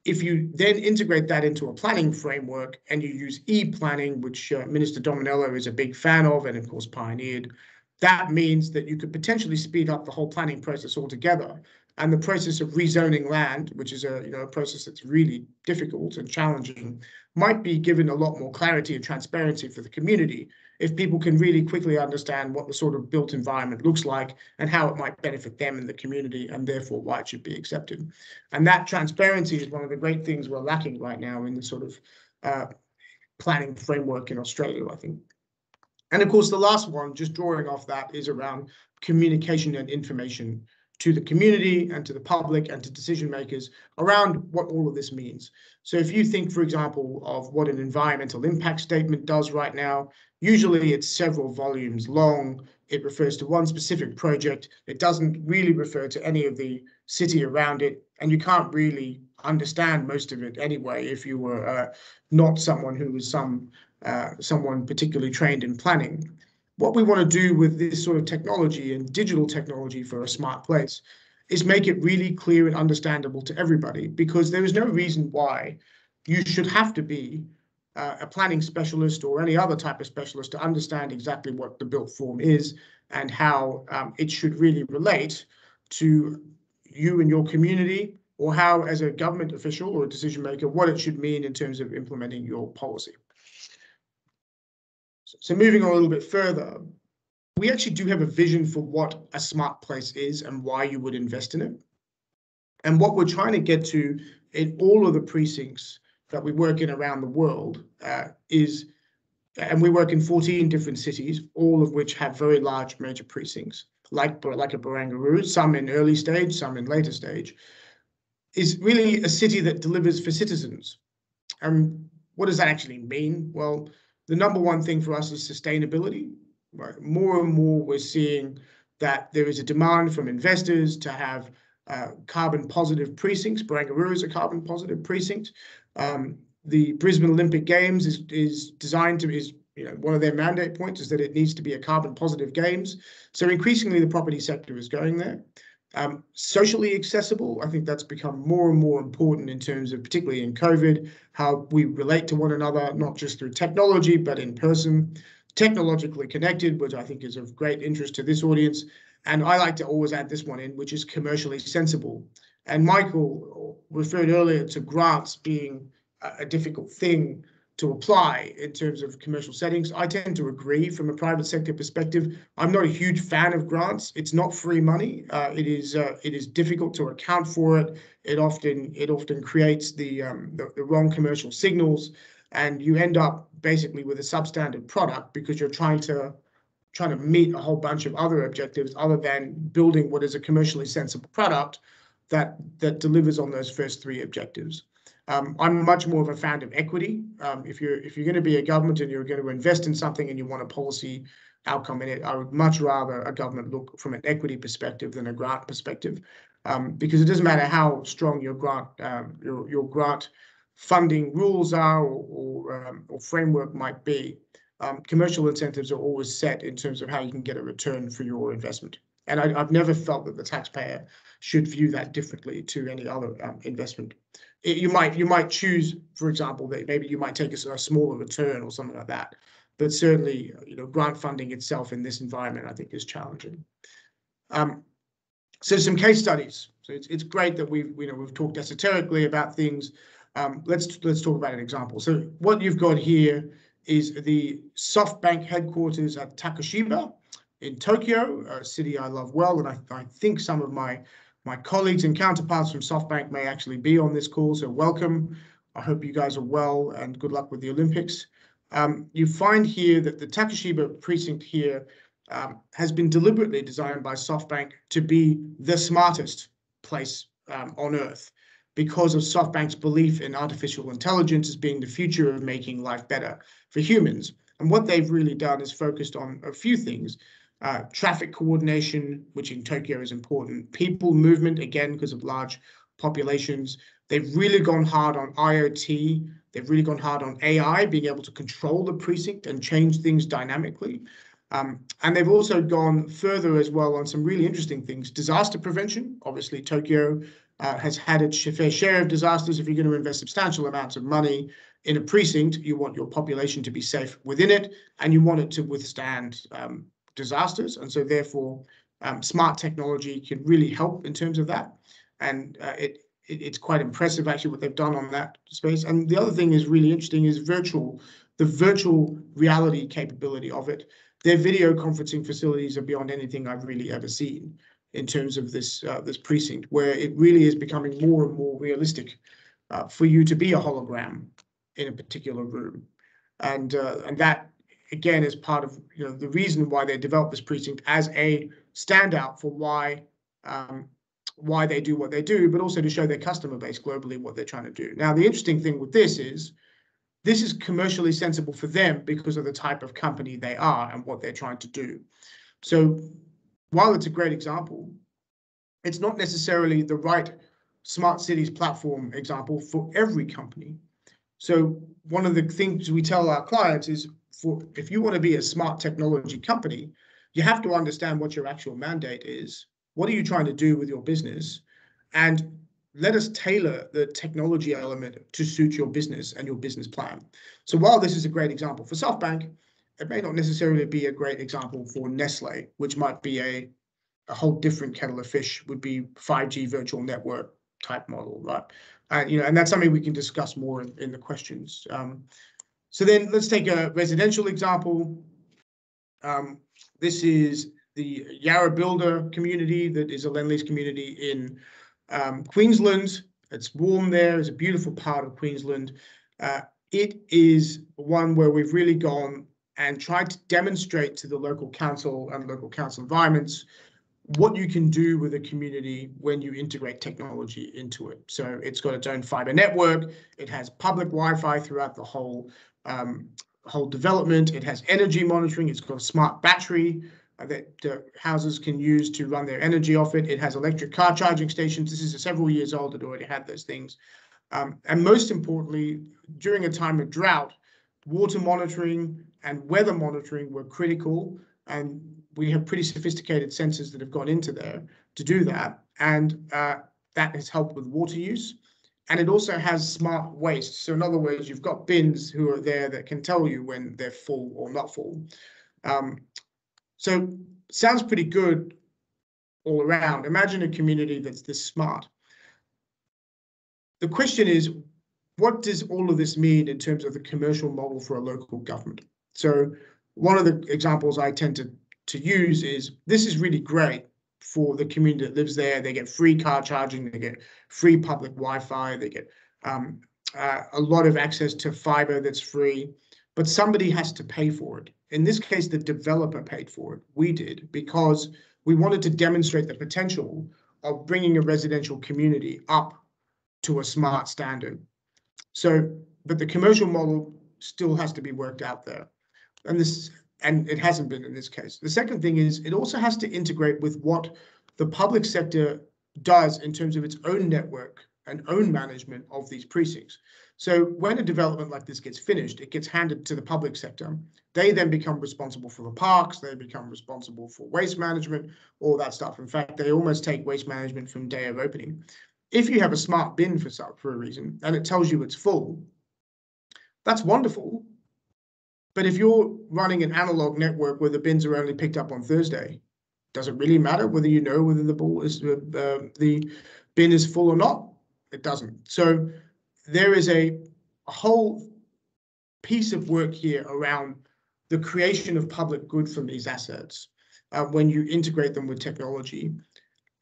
D: if you then integrate that into a planning framework and you use e-planning, which uh, Minister Dominello is a big fan of and of course pioneered that means that you could potentially speed up the whole planning process altogether. And the process of rezoning land, which is a you know a process that's really difficult and challenging, might be given a lot more clarity and transparency for the community if people can really quickly understand what the sort of built environment looks like and how it might benefit them and the community and therefore why it should be accepted. And that transparency is one of the great things we're lacking right now in the sort of uh, planning framework in Australia, I think. And of course, the last one, just drawing off that, is around communication and information to the community and to the public and to decision makers around what all of this means. So if you think, for example, of what an environmental impact statement does right now, usually it's several volumes long. It refers to one specific project. It doesn't really refer to any of the city around it. And you can't really understand most of it anyway if you were uh, not someone who was some uh, someone particularly trained in planning what we want to do with this sort of technology and digital technology for a smart place is make it really clear and understandable to everybody because there is no reason why you should have to be uh, a planning specialist or any other type of specialist to understand exactly what the built form is and how um, it should really relate to you and your community or how as a government official or a decision maker what it should mean in terms of implementing your policy. So moving on a little bit further, we actually do have a vision for what a smart place is and why you would invest in it. And what we're trying to get to in all of the precincts that we work in around the world uh, is, and we work in 14 different cities, all of which have very large major precincts, like, like a Barangaroo, some in early stage, some in later stage, is really a city that delivers for citizens. And what does that actually mean? Well, the number one thing for us is sustainability. Right? More and more, we're seeing that there is a demand from investors to have uh, carbon positive precincts. Barangaroo is a carbon positive precinct. Um, the Brisbane Olympic Games is is designed to is you know one of their mandate points is that it needs to be a carbon positive games. So increasingly, the property sector is going there. Um, socially accessible, I think that's become more and more important in terms of, particularly in COVID, how we relate to one another, not just through technology, but in person. Technologically connected, which I think is of great interest to this audience. And I like to always add this one in, which is commercially sensible. And Michael referred earlier to grants being a difficult thing to apply in terms of commercial settings. I tend to agree from a private sector perspective. I'm not a huge fan of grants. It's not free money. Uh, it is uh, it is difficult to account for it. It often it often creates the, um, the the wrong commercial signals, and you end up basically with a substandard product because you're trying to trying to meet a whole bunch of other objectives other than building what is a commercially sensible product that that delivers on those first three objectives. Um, I'm much more of a fan of equity. Um, if you're if you're going to be a government and you're going to invest in something and you want a policy outcome in it, I would much rather a government look from an equity perspective than a grant perspective, um, because it doesn't matter how strong your grant um, your your grant funding rules are or or, um, or framework might be. Um, commercial incentives are always set in terms of how you can get a return for your investment. And I, have never felt that the taxpayer should view that differently to any other investment it, you might you might choose, for example, that maybe you might take a, a smaller return or something like that. But certainly, you know, grant funding itself in this environment, I think, is challenging. Um, so some case studies. So it's it's great that we've you know we've talked esoterically about things. Um, let's let's talk about an example. So what you've got here is the SoftBank headquarters at Takeshiba in Tokyo, a city I love well, and I, I think some of my my colleagues and counterparts from SoftBank may actually be on this call, so welcome. I hope you guys are well and good luck with the Olympics. Um, you find here that the Takeshiba precinct here um, has been deliberately designed by SoftBank to be the smartest place um, on Earth because of SoftBank's belief in artificial intelligence as being the future of making life better for humans. And what they've really done is focused on a few things. Uh, traffic coordination, which in Tokyo is important, people movement, again, because of large populations. They've really gone hard on IoT. They've really gone hard on AI, being able to control the precinct and change things dynamically. Um, and they've also gone further as well on some really interesting things. Disaster prevention, obviously, Tokyo uh, has had its fair share of disasters. If you're going to invest substantial amounts of money in a precinct, you want your population to be safe within it, and you want it to withstand um, disasters. And so therefore, um, smart technology can really help in terms of that. And uh, it, it, it's quite impressive actually what they've done on that space. And the other thing is really interesting is virtual, the virtual reality capability of it. Their video conferencing facilities are beyond anything I've really ever seen in terms of this uh, this precinct, where it really is becoming more and more realistic uh, for you to be a hologram in a particular room, and uh, and that again is part of you know the reason why they developed this precinct as a standout for why um, why they do what they do, but also to show their customer base globally what they're trying to do. Now, the interesting thing with this is this is commercially sensible for them because of the type of company they are and what they're trying to do. So while it's a great example, it's not necessarily the right smart cities platform example for every company. So one of the things we tell our clients is for if you want to be a smart technology company, you have to understand what your actual mandate is. What are you trying to do with your business? And let us tailor the technology element to suit your business and your business plan. So while this is a great example for SoftBank, it may not necessarily be a great example for Nestle, which might be a, a whole different kettle of fish, would be 5G virtual network type model, right? And you know, and that's something we can discuss more in, in the questions. Um, so then let's take a residential example. Um, this is the Yarrabilba community that is a Lendlease community in um, Queensland. It's warm there. It's a beautiful part of Queensland. Uh, it is one where we've really gone and tried to demonstrate to the local council and local council environments what you can do with a community when you integrate technology into it. So it's got its own fiber network. It has public Wi-Fi throughout the whole um, whole development. It has energy monitoring. It's got a smart battery uh, that uh, houses can use to run their energy off it. It has electric car charging stations. This is several years old. It already had those things. Um, and most importantly, during a time of drought, water monitoring and weather monitoring were critical. And we have pretty sophisticated sensors that have gone into there to do that. And uh, that has helped with water use. And it also has smart waste. So in other words, you've got bins who are there that can tell you when they're full or not full. Um, so sounds pretty good all around. Imagine a community that's this smart. The question is, what does all of this mean in terms of the commercial model for a local government? So one of the examples I tend to, to use is this is really great for the community that lives there. They get free car charging, they get free public Wi-Fi, they get um, uh, a lot of access to fiber that's free, but somebody has to pay for it. In this case, the developer paid for it. We did because we wanted to demonstrate the potential of bringing a residential community up to a smart standard. So, but the commercial model still has to be worked out there. And this, and it hasn't been in this case. The second thing is it also has to integrate with what the public sector does in terms of its own network and own management of these precincts. So when a development like this gets finished, it gets handed to the public sector. They then become responsible for the parks, they become responsible for waste management, all that stuff. In fact, they almost take waste management from day of opening. If you have a smart bin for for a reason and it tells you it's full, that's wonderful. But if you're running an analog network where the bins are only picked up on Thursday, does it really matter whether you know whether the ball is uh, the bin is full or not? It doesn't. So there is a, a whole piece of work here around the creation of public good from these assets uh, when you integrate them with technology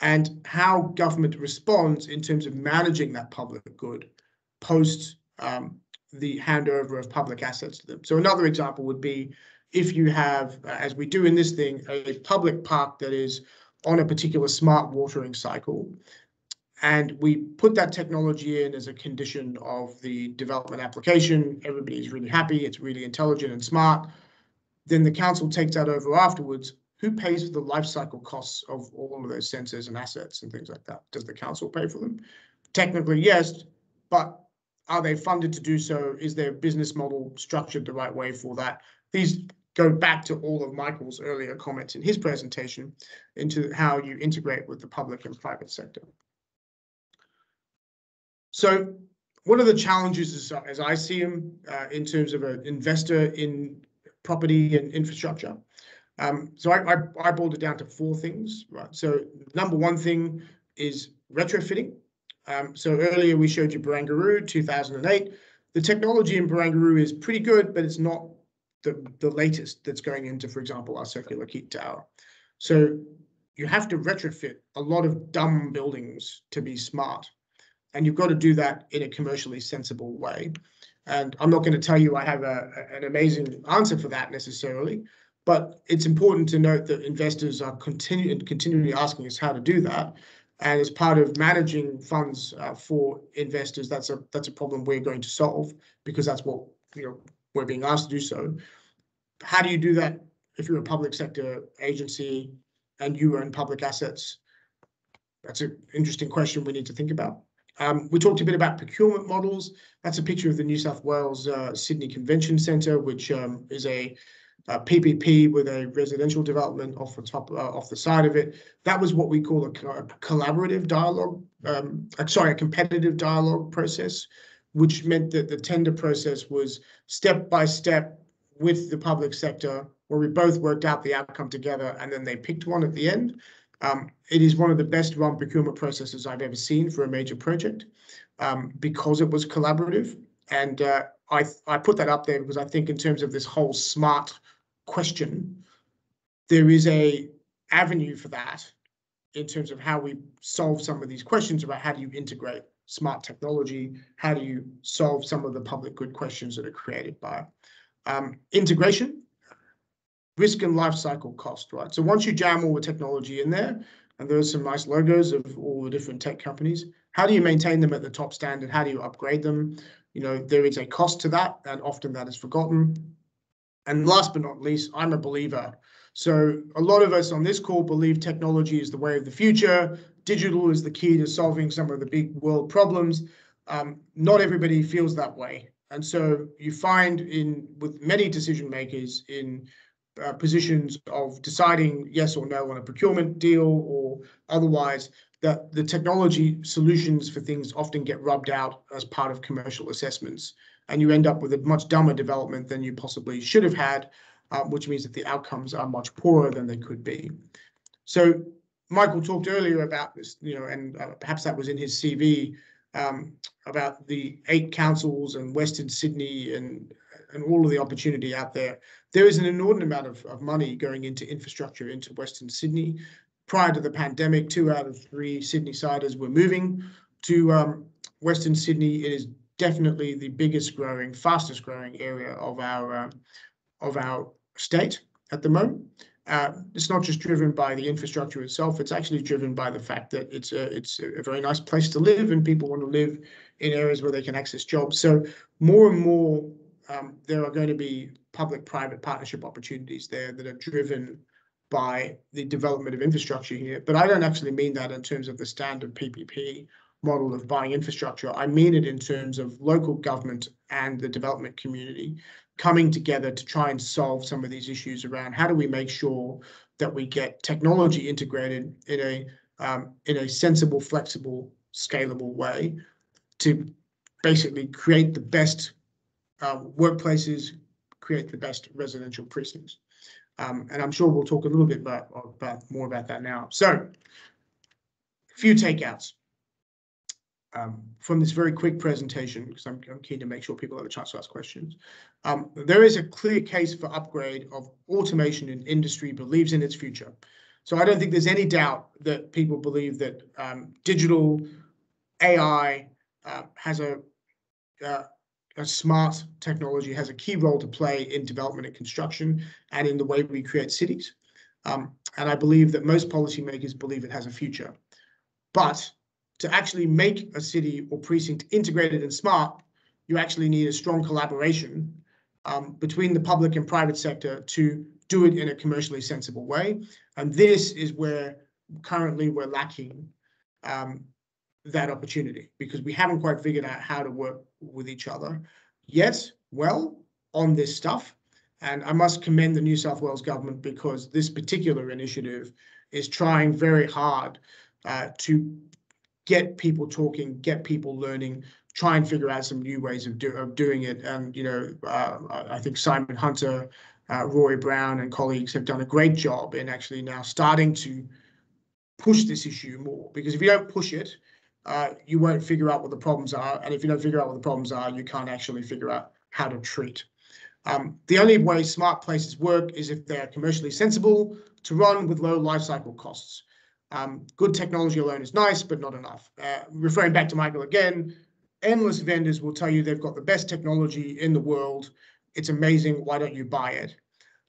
D: and how government responds in terms of managing that public good post um, the handover of public assets to them. So another example would be if you have, uh, as we do in this thing, a public park that is on a particular smart watering cycle, and we put that technology in as a condition of the development application. Everybody's really happy. It's really intelligent and smart. Then the council takes that over afterwards. Who pays for the life cycle costs of all of those sensors and assets and things like that? Does the council pay for them? Technically, yes, but are they funded to do so? Is their business model structured the right way for that? These go back to all of Michael's earlier comments in his presentation into how you integrate with the public and private sector. So one of the challenges is, as I see them uh, in terms of an investor in property and infrastructure Um, so I, I, I boiled it down to four things, right? So number one thing is retrofitting. Um, so earlier we showed you Barangaroo 2008. The technology in Barangaroo is pretty good, but it's not the, the latest that's going into, for example, our Circular Quay tower. So you have to retrofit a lot of dumb buildings to be smart. And you've got to do that in a commercially sensible way. And I'm not going to tell you I have a, an amazing answer for that necessarily, but it's important to note that investors are continu continually asking us how to do that. And as part of managing funds uh, for investors, that's a that's a problem we're going to solve because that's what you know we're being asked to do so. How do you do that if you're a public sector agency and you own public assets? That's an interesting question we need to think about. Um, we talked a bit about procurement models. That's a picture of the New South Wales uh, Sydney Convention Centre, which um, is a, a, PPP with a residential development off the top, uh, off the side of it. That was what we call a, a collaborative dialogue, um, uh, sorry, a competitive dialogue process, which meant that the tender process was step by step with the public sector, where we both worked out the outcome together, and then they picked one at the end. Um, it is one of the best run procurement processes I've ever seen for a major project um, because it was collaborative. And uh, I, I put that up there because I think in terms of this whole smart question, there is a avenue for that in terms of how we solve some of these questions about how do you integrate smart technology, how do you solve some of the public good questions that are created by um, integration risk and life cycle cost, right? So once you jam all the technology in there, and there are some nice logos of all the different tech companies, how do you maintain them at the top standard? How do you upgrade them? You know, there is a cost to that, and often that is forgotten. And last but not least, I'm a believer. So a lot of us on this call believe technology is the way of the future. Digital is the key to solving some of the big world problems. Um, not everybody feels that way. And so you find in with many decision makers in uh, positions of deciding yes or no on a procurement deal or otherwise, that the technology solutions for things often get rubbed out as part of commercial assessments. And you end up with a much dumber development than you possibly should have had, uh, which means that the outcomes are much poorer than they could be. So Michael talked earlier about this, you know, and uh, perhaps that was in his CV um, about the eight councils and Western Sydney and and all of the opportunity out there. There is an inordinate amount of, of money going into infrastructure into Western Sydney. Prior to the pandemic, two out of three Sydney siders were moving to um, Western Sydney. It is definitely the biggest growing, fastest growing area of our uh, of our state at the moment. Uh, it's not just driven by the infrastructure itself. It's actually driven by the fact that it's a it's a very nice place to live, and people want to live in areas where they can access jobs. So more and more um, there are going to be public-private partnership opportunities there that are driven by the development of infrastructure here. But I don't actually mean that in terms of the standard PPP model of buying infrastructure. I mean it in terms of local government and the development community coming together to try and solve some of these issues around how do we make sure that we get technology integrated in a um, in a sensible, flexible, scalable way to basically create the best um, workplaces create the best residential precincts. Um, and I'm sure we'll talk a little bit about, about more about that now. So, a few takeouts um, from this very quick presentation, because I'm, I'm, keen to make sure people have a chance to ask questions. Um, there is a clear case for upgrade of automation in industry believes in its future. So I don't think there's any doubt that people believe that um, digital AI uh, has a uh, smart technology has a key role to play in development and construction and in the way we create cities. Um, and I believe that most policymakers believe it has a future. But to actually make a city or precinct integrated and smart, you actually need a strong collaboration um, between the public and private sector to do it in a commercially sensible way. And this is where currently we're lacking um, that opportunity because we haven't quite figured out how to work with each other yet well on this stuff. And I must commend the New South Wales government because this particular initiative is trying very hard uh, to get people talking, get people learning, try and figure out some new ways of, do, of doing it. And, you know, uh, I think Simon Hunter uh, Rory Brown and colleagues have done a great job in actually now starting to push this issue more. Because if you don't push it, uh, you won't figure out what the problems are. And if you don't figure out what the problems are, you can't actually figure out how to treat. Um, the only way smart places work is if they're commercially sensible to run with low lifecycle costs. Um, good technology alone is nice, but not enough. Uh, referring back to Michael again, endless vendors will tell you they've got the best technology in the world. It's amazing. Why don't you buy it?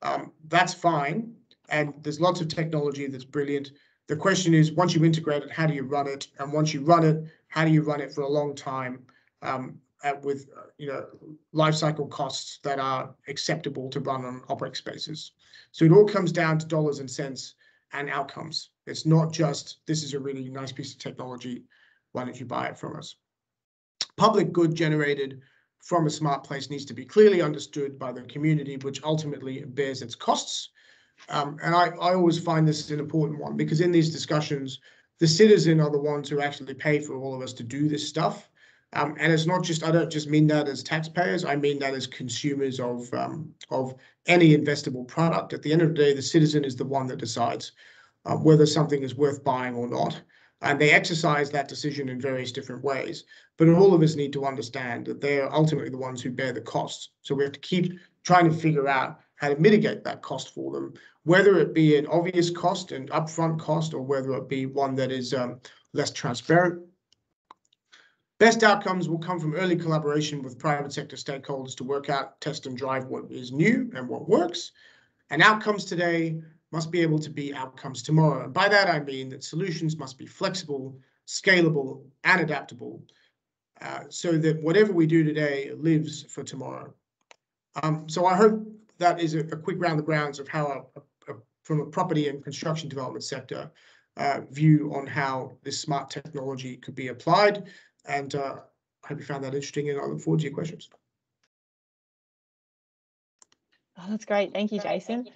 D: Um, that's fine. And there's lots of technology that's brilliant. The question is, once you integrate it, how do you run it? And once you run it, how do you run it for a long time um, at, with uh, you know life cycle costs that are acceptable to run on OpEx basis? So it all comes down to dollars and cents and outcomes. It's not just this is a really nice piece of technology. Why don't you buy it from us? Public good generated from a smart place needs to be clearly understood by the community, which ultimately bears its costs um, and I, I always find this an important one because in these discussions, the citizen are the ones who actually pay for all of us to do this stuff. Um, and it's not just, I don't just mean that as taxpayers, I mean that as consumers of, um, of any investable product. At the end of the day, the citizen is the one that decides uh, whether something is worth buying or not. And they exercise that decision in various different ways. But all of us need to understand that they're ultimately the ones who bear the costs. So we have to keep trying to figure out how to mitigate that cost for them, whether it be an obvious cost and upfront cost or whether it be one that is um, less transparent. Best outcomes will come from early collaboration with private sector stakeholders to work out, test and drive what is new and what works. And outcomes today must be able to be outcomes tomorrow. And by that, I mean that solutions must be flexible, scalable, and adaptable uh, so that whatever we do today lives for tomorrow. Um, so I hope that is a, a, quick round the grounds of how, a, a, from a property and construction development sector, uh, view on how this smart technology could be applied. And uh, I hope you found that interesting and I look forward to your questions.
A: Oh, that's great. Thank you, Jason.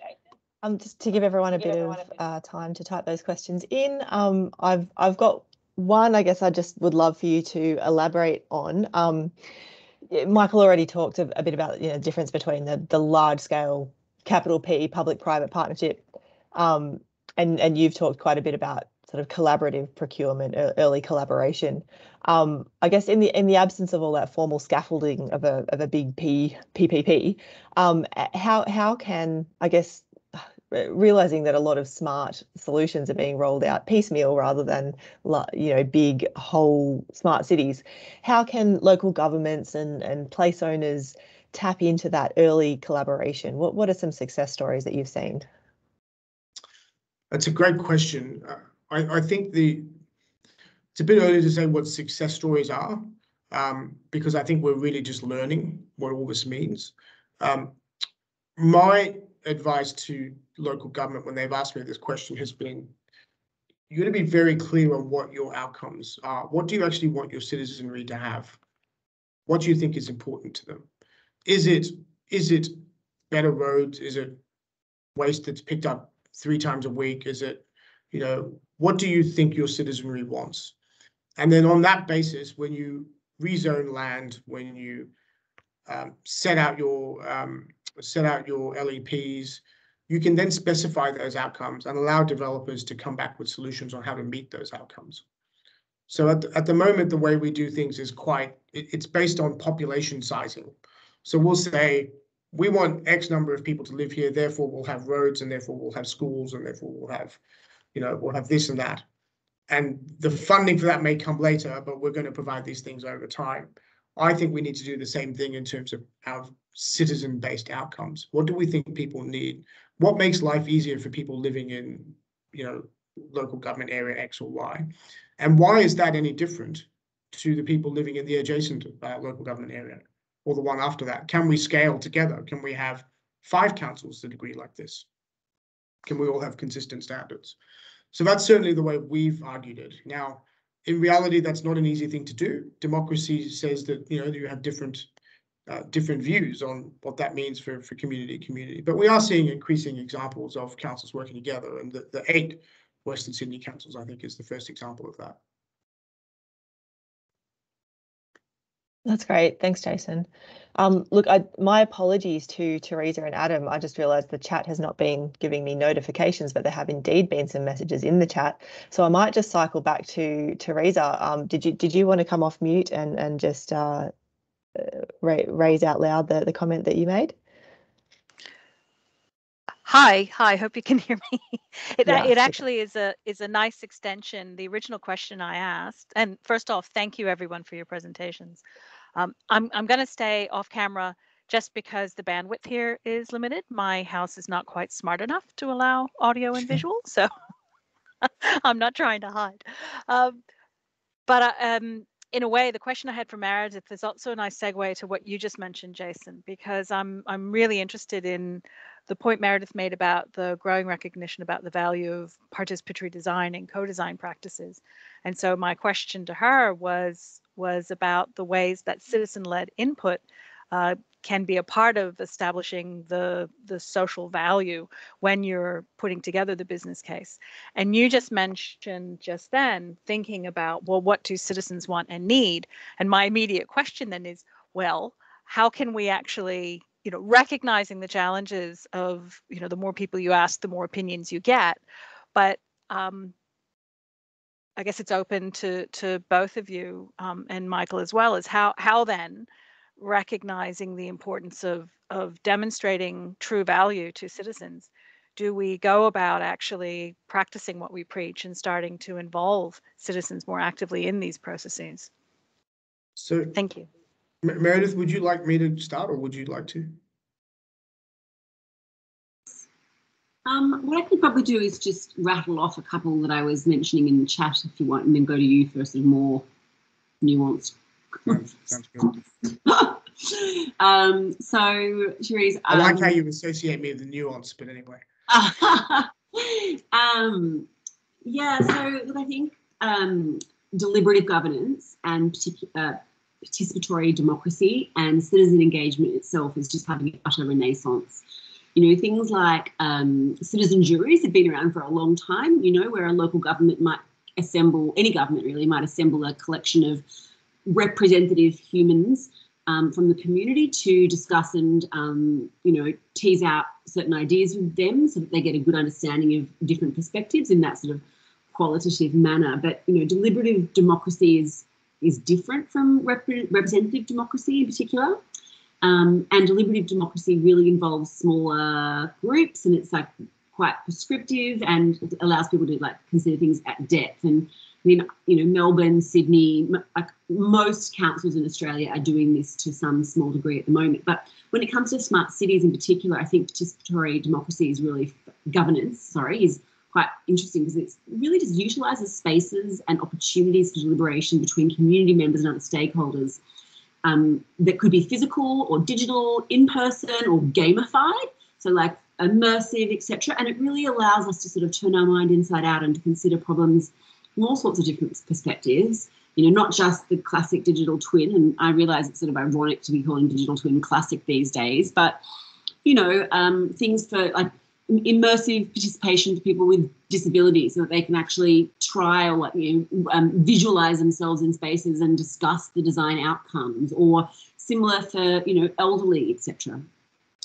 A: Um, just to give everyone a bit of uh, time to type those questions in, um, I've I've got one. I guess I just would love for you to elaborate on. Um, Michael already talked a, a bit about you know the difference between the the large scale capital P public private partnership, um, and and you've talked quite a bit about sort of collaborative procurement, early collaboration. Um, I guess in the in the absence of all that formal scaffolding of a of a big P PPP, um, how how can I guess realizing that a lot of smart solutions are being rolled out piecemeal rather than you know big whole smart cities. How can local governments and and place owners tap into that early collaboration? What what are some success stories that you've seen?
D: That's a great question. I i think the it's a bit early to say what success stories are um, because i think we're really just learning what all this means. Um, my advice to local government when they've asked me this question has been you got to be very clear on what your outcomes are. What do you actually want your citizenry to have? What do you think is important to them? Is it is it better roads? Is it waste that's picked up three times a week? Is it, you know, what do you think your citizenry wants? And then on that basis, when you rezone land, when you um, set out your um, set out your LEPs, you can then specify those outcomes and allow developers to come back with solutions on how to meet those outcomes. So at the, at the moment, the way we do things is quite, it, it's based on population sizing. So we'll say, we want X number of people to live here, therefore we'll have roads and therefore we'll have schools and therefore we'll have, you know, we'll have this and that. And the funding for that may come later, but we're going to provide these things over time. I think we need to do the same thing in terms of our citizen-based outcomes. What do we think people need? What makes life easier for people living in, you know, local government area X or Y? And why is that any different to the people living in the adjacent uh, local government area or the one after that? Can we scale together? Can we have five councils that agree like this? Can we all have consistent standards? So that's certainly the way we've argued it. Now, in reality, that's not an easy thing to do. Democracy says that you know you have different uh, different views on what that means for, for community community. But we are seeing increasing examples of councils working together, and the, the eight Western Sydney councils, I think, is the first example of that.
A: That's great. Thanks, Jason. Um, look, I, my apologies to Teresa and Adam. I just realised the chat has not been giving me notifications, but there have indeed been some messages in the chat. So I might just cycle back to Teresa. Um, did you did you want to come off mute and and just uh, raise out loud the the comment that you made?
E: Hi, hi. Hope you can hear me. It yeah, it actually is a is a nice extension. The original question I asked, and first off, thank you everyone for your presentations. Um, I'm, I'm going to stay off camera just because the bandwidth here is limited. My house is not quite smart enough to allow audio and visual, so I'm not trying to hide. Um, but uh, um, in a way, the question I had for Meredith is also a nice segue to what you just mentioned, Jason, because I'm I'm really interested in the point Meredith made about the growing recognition about the value of participatory design and co-design practices. And so my question to her was was about the ways that citizen-led input uh, can be a part of establishing the the social value when you're putting together the business case. And you just mentioned just then thinking about well, what do citizens want and need? And my immediate question then is, well, how can we actually you know recognizing the challenges of you know the more people you ask the more opinions you get but um, I guess it's open to to both of you um, and Michael as well as how how then recognizing the importance of of demonstrating true value to citizens do we go about actually practicing what we preach and starting to involve citizens more actively in these processes
D: so
E: thank you
D: Meredith would you like me to start or would you like to
B: Um, what I could probably do is just rattle off a couple that I was mentioning in the chat if you want, and then go to you for a sort of more nuanced. um, so, Therese.
D: I like how um, you associate me with the nuance, but anyway.
B: um, yeah, so look, I think um, deliberative governance and particu- uh, participatory democracy and citizen engagement itself is just having a utter renaissance. You know, things like um, citizen juries have been around for a long time, you know, where a local government might assemble, any government really, might assemble a collection of representative humans um, from the community to discuss and, um, you know, tease out certain ideas with them so that they get a good understanding of different perspectives in that sort of qualitative manner. But, you know, deliberative democracy is is different from rep- representative democracy in particular. Um, and deliberative democracy really involves smaller groups and it's like quite prescriptive and allows people to like consider things at depth. And mean, you know, Melbourne, Sydney, like most councils in Australia are doing this to some small degree at the moment. But when it comes to smart cities in particular, I think participatory democracy is really governance, sorry, is quite interesting because it really just utilises spaces and opportunities for deliberation between community members and other stakeholders um, that could be physical or digital, in person or gamified. So like immersive, etc. And it really allows us to sort of turn our mind inside out and to consider problems from all sorts of different perspectives. You know, not just the classic digital twin. And I realize it's sort of ironic to be calling digital twin classic these days, but you know, um, things for like immersive participation for people with disabilities so that they can actually try or you know, um, visualize themselves in spaces and discuss the design outcomes or similar for you know elderly etc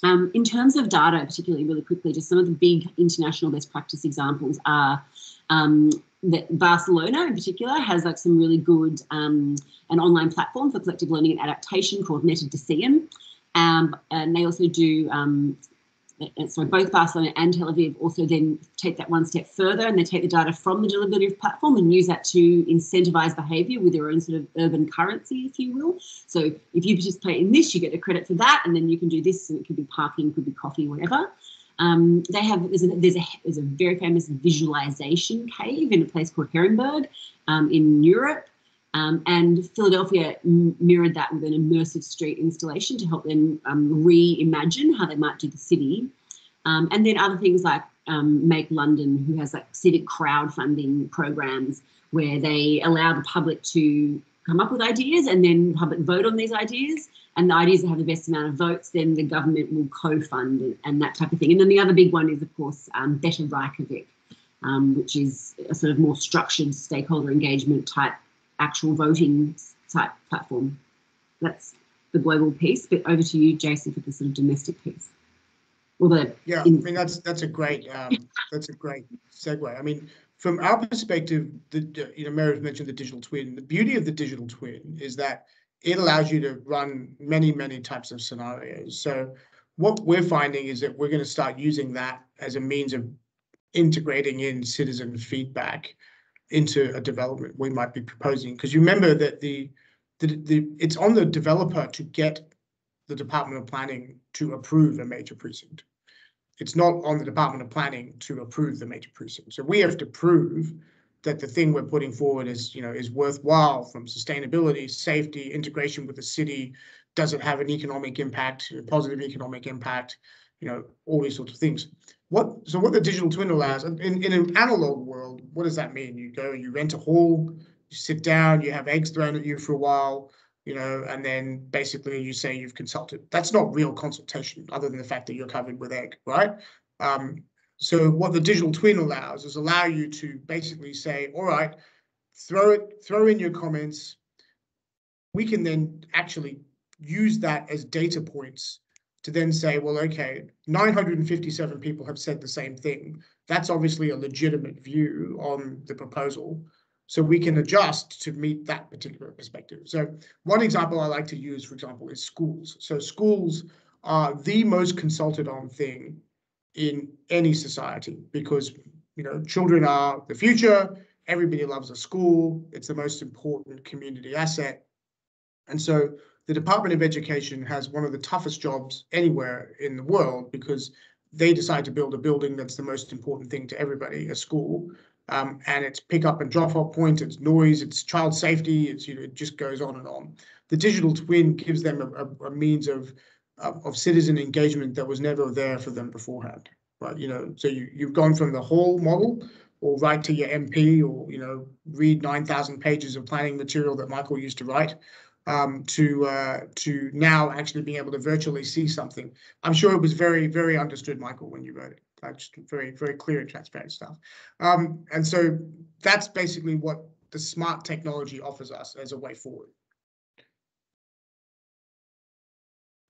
B: um, in terms of data particularly really quickly just some of the big international best practice examples are um, that Barcelona in particular has like some really good um, an online platform for collective learning and adaptation called Decidim. Um, and they also do um, so both Barcelona and Tel Aviv also then take that one step further and they take the data from the deliberative platform and use that to incentivize behavior with their own sort of urban currency, if you will. So if you participate in this, you get a credit for that, and then you can do this, and it could be parking, could be coffee, whatever. Um, they have there's a, there's a there's a very famous visualization cave in a place called Herrenberg um, in Europe. Um, and Philadelphia mirrored that with an immersive street installation to help them um, reimagine how they might do the city. Um, and then other things like um, Make London, who has like civic crowdfunding programs where they allow the public to come up with ideas and then public vote on these ideas. And the ideas that have the best amount of votes, then the government will co-fund and, and that type of thing. And then the other big one is, of course, um, Better Reykjavik, um, which is a sort of more structured stakeholder engagement type actual voting type platform. that's the global piece. But over to you, Jason, for the sort of domestic piece.
D: Well, the yeah, I mean that's that's a great um, that's a great segue. I mean, from our perspective, the you know Meredith mentioned the digital twin. The beauty of the digital twin is that it allows you to run many many types of scenarios. So what we're finding is that we're going to start using that as a means of integrating in citizen feedback into a development we might be proposing. Because you remember that the, the, the it's on the developer to get the Department of Planning to approve a major precinct. It's not on the Department of Planning to approve the major precinct. So we have to prove that the thing we're putting forward is, you know, is worthwhile from sustainability, safety, integration with the city. Does it have an economic impact, a positive economic impact? You know, all these sorts of things. What so what the digital twin allows in, in an analog world, what does that mean? You go, you rent a hall, you sit down, you have eggs thrown at you for a while, you know, and then basically you say you've consulted. That's not real consultation, other than the fact that you're covered with egg, right? Um, so what the digital twin allows is allow you to basically say, all right, throw it, throw in your comments. We can then actually use that as data points to then say, well, okay, 957 people have said the same thing. That's obviously a legitimate view on the proposal. So we can adjust to meet that particular perspective. So one example I like to use, for example, is schools. So schools are the most consulted on thing in any society because you know children are the future. Everybody loves a school. It's the most important community asset. And so the Department of Education has one of the toughest jobs anywhere in the world because they decide to build a building that's the most important thing to everybody, a school. Um, and it's pick up and drop off point, it's noise, it's child safety, it's you know, it just goes on and on. The digital twin gives them a, a, a means of, of, of citizen engagement that was never there for them beforehand. Right, you know, so you, you've gone from the whole model or write to your MP or you know read 9,000 pages of planning material that Michael used to write um, to uh, to now actually being able to virtually see something. I'm sure it was very very understood, Michael, when you wrote it. Like just very very clear and transparent stuff. Um, and so that's basically what the smart technology offers us as a way forward.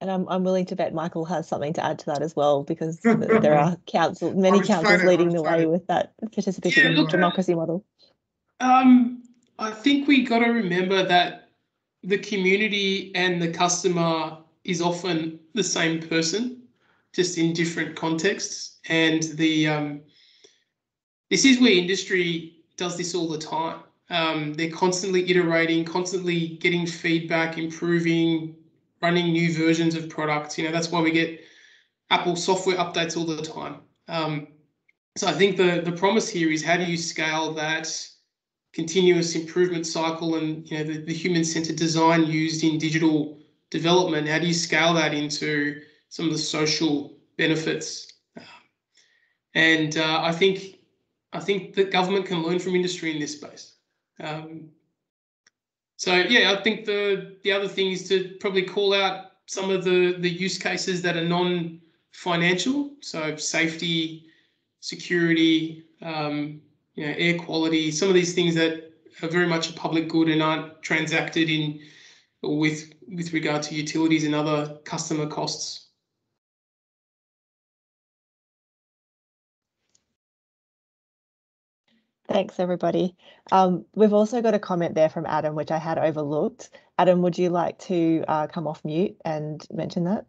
A: And I'm, I'm willing to bet Michael has something to add to that as well, because there are council, many councils leading the way with that participatory yeah, democracy model.
C: Um, I think we got to remember that the community and the customer is often the same person, just in different contexts. And the um, this is where industry does this all the time. Um, they're constantly iterating, constantly getting feedback, improving, running new versions of products. You know, that's why we get Apple software updates all the time. Um, so I think the the promise here is how do you scale that continuous improvement cycle and you know the, the human-centered design used in digital development how do you scale that into some of the social benefits. And uh, i think i think that government can learn from industry in this space. Um, so yeah i think the the other thing is to probably call out some of the the use cases that are non financial so safety security um, you know, air quality, some of these things that are very much a public good and aren't transacted in with with regard to utilities and other customer costs.
A: Thanks, everybody. Um, we've also got a comment there from Adam, which I had overlooked. Adam, would you like to uh, come off mute and mention that?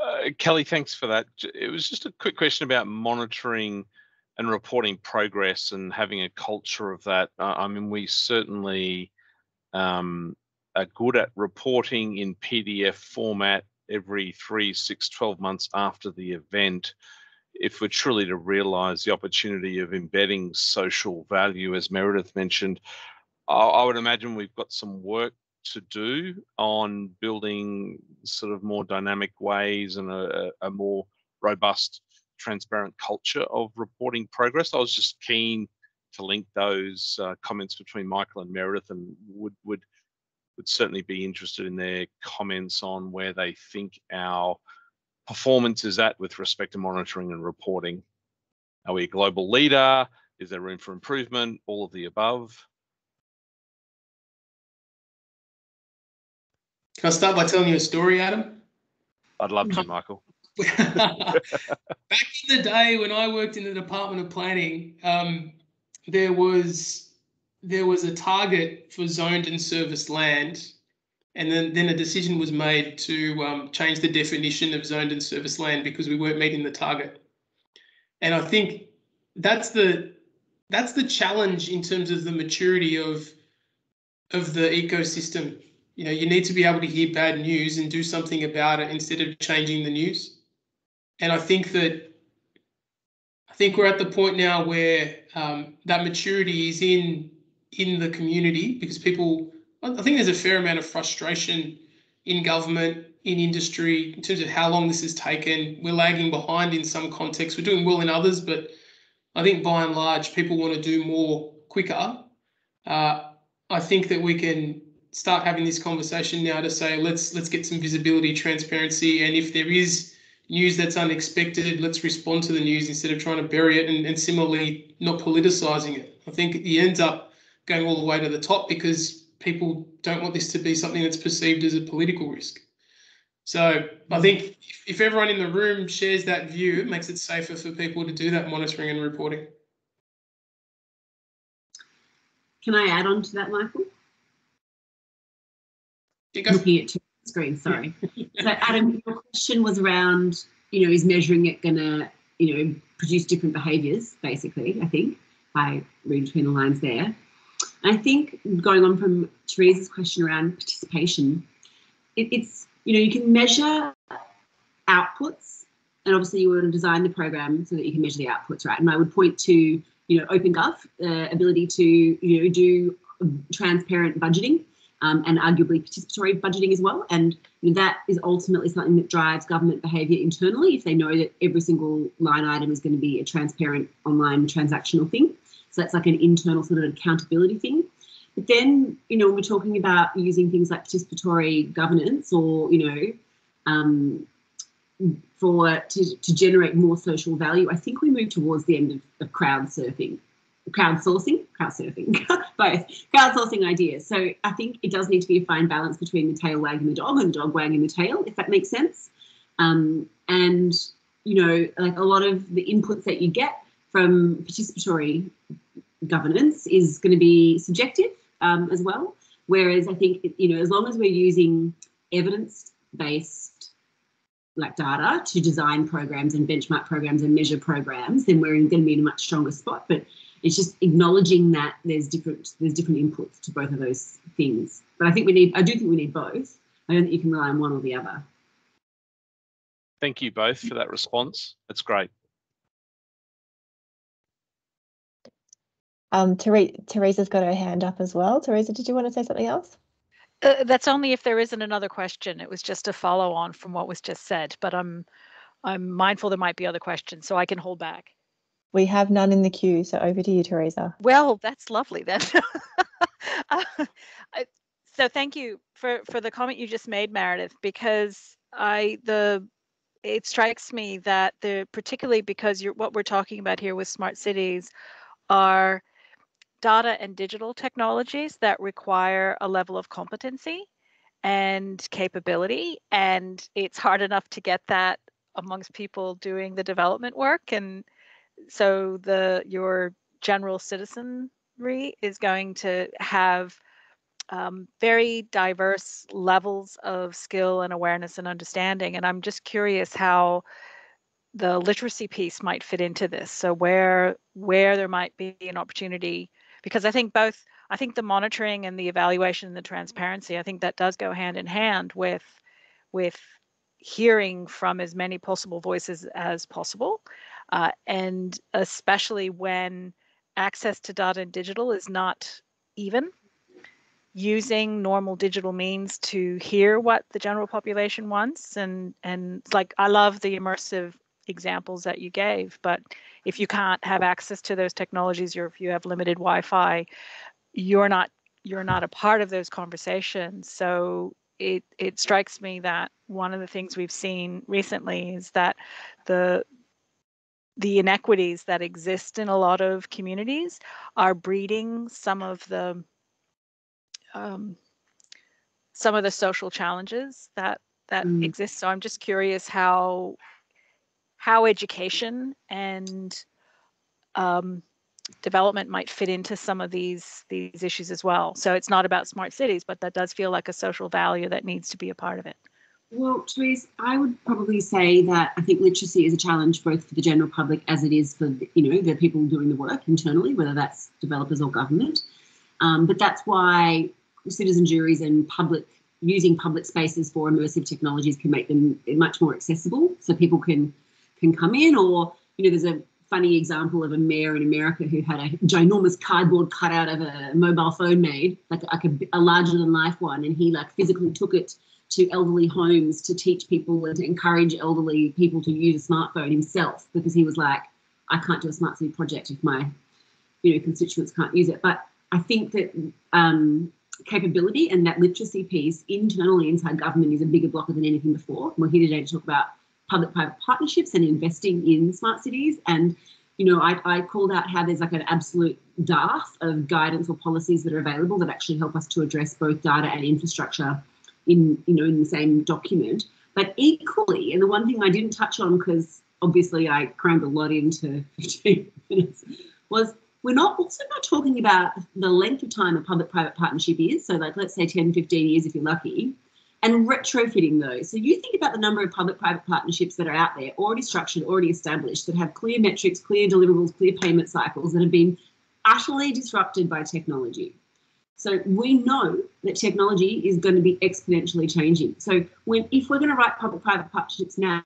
F: Uh, Kelly, thanks for that. It was just a quick question about monitoring and reporting progress and having a culture of that. Uh, I mean, we certainly um, are good at reporting in PDF format every three, six, 12 months after the event. If we're truly to realize the opportunity of embedding social value, as Meredith mentioned, I, I would imagine we've got some work to do on building sort of more dynamic ways and a, a more robust transparent culture of reporting progress. I was just keen to link those uh, comments between Michael and Meredith, and would would would certainly be interested in their comments on where they think our performance is at with respect to monitoring and reporting. Are we a global leader? Is there room for improvement? All of the above.
C: Can I start by telling you a story, Adam?
F: I'd love to, Michael.
C: Back in the day when I worked in the Department of Planning, um, there was there was a target for zoned and serviced land, and then, then a decision was made to um, change the definition of zoned and serviced land because we weren't meeting the target. And I think that's the that's the challenge in terms of the maturity of of the ecosystem. You know, you need to be able to hear bad news and do something about it instead of changing the news. And I think that I think we're at the point now where um, that maturity is in in the community because people. I think there's a fair amount of frustration in government, in industry, in terms of how long this has taken. We're lagging behind in some contexts. We're doing well in others, but I think by and large, people want to do more quicker. Uh, I think that we can start having this conversation now to say let's let's get some visibility, transparency, and if there is news that's unexpected, let's respond to the news instead of trying to bury it and, and similarly not politicizing it. I think it ends up going all the way to the top because people don't want this to be something that's perceived as a political risk. So I mm. think if, if everyone in the room shares that view, it makes it safer for people to do that monitoring and reporting.
B: Can I add on to that, Michael? Looking at two screen, sorry. so Adam, your question was around, you know, is measuring it gonna, you know, produce different behaviours, basically, I think, by reading between the lines there. And I think going on from Teresa's question around participation, it, it's, you know, you can measure outputs and obviously you want to design the program so that you can measure the outputs, right? And I would point to, you know, OpenGov, the ability to, you know, do transparent budgeting um, and arguably participatory budgeting as well. And that is ultimately something that drives government behaviour internally if they know that every single line item is going to be a transparent online transactional thing. So that's like an internal sort of accountability thing. But then, you know, when we're talking about using things like participatory governance or, you know, um, for to, to generate more social value, I think we move towards the end of, of crowd surfing crowdsourcing, crowdsurfing, both crowdsourcing ideas. So I think it does need to be a fine balance between the tail wagging the dog and the dog wagging the tail, if that makes sense. Um, and you know, like a lot of the inputs that you get from participatory governance is going to be subjective um, as well. Whereas I think you know, as long as we're using evidence-based like data to design programs and benchmark programs and measure programs, then we're going to be in a much stronger spot. But it's just acknowledging that there's different there's different inputs to both of those things. But I think we need I do think we need both. I don't think you can rely on one or the other.
F: Thank you both for that response. That's great.
A: Um, Teresa's got her hand up as well. Teresa, did you want to say something else?
E: Uh, that's only if there isn't another question. It was just a follow on from what was just said, but I'm I'm mindful there might be other questions, so I can hold back.
A: We have none in the queue, so over to you, Teresa.
E: Well, that's lovely then. uh, so thank you for for the comment you just made, Meredith, because I the it strikes me that the particularly because you're what we're talking about here with smart cities are data and digital technologies that require a level of competency and capability and it's hard enough to get that amongst people doing the development work and so the your general citizenry is going to have um, very diverse levels of skill and awareness and understanding. And I'm just curious how the literacy piece might fit into this. So where where there might be an opportunity, because I think both I think the monitoring and the evaluation and the transparency, I think that does go hand in hand with with hearing from as many possible voices as possible uh, and especially when access to data and digital is not even. Using normal digital means to hear what the general population wants and and like i love the immersive examples that you gave but if you can't have access to those technologies or if you have limited wi-fi you're not you're not a part of those conversations so it it strikes me that one of the things we've seen recently is that the the inequities that exist in a lot of communities are breeding some of the um, some of the social challenges that that
B: Mm.
E: exist. So I'm just curious how how education and um, development might fit into some of these these issues as well. So it's not about smart cities, but that does feel like a social value that needs to be a part of it.
B: Well, Therese, I would probably say that I think literacy is a challenge both for the general public as it is for you know the people doing the work internally, whether that's developers or government. Um, but that's why citizen juries and public using public spaces for immersive technologies can make them much more accessible, so people can can come in. Or you know, there's a funny example of a mayor in America who had a ginormous cardboard cutout of a mobile phone made, like like a, a larger than life one, and he like physically took it to elderly homes to teach people and to encourage elderly people to use a smartphone himself because he was like, I can't do a smart city project if my you know constituents can't use it. But I think that um, capability and that literacy piece internally inside government is a bigger blocker than anything before. We're here today to talk about public-private partnerships and investing in smart cities. And you know, I, I called out how there's like an absolute dearth of guidance or policies that are available that actually help us to address both data and infrastructure in you know in the same document. But equally, and the one thing I didn't touch on because obviously I crammed a lot into 15 minutes was we're not also not talking about the length of time a public-private partnership is. So like let's say 10, 15 years if you're lucky, and retrofitting those. So you think about the number of public-private partnerships that are out there, already structured, already established, that have clear metrics, clear deliverables, clear payment cycles that have been utterly disrupted by technology. So we know that technology is going to be exponentially changing. So when if we're going to write public-private partnerships now,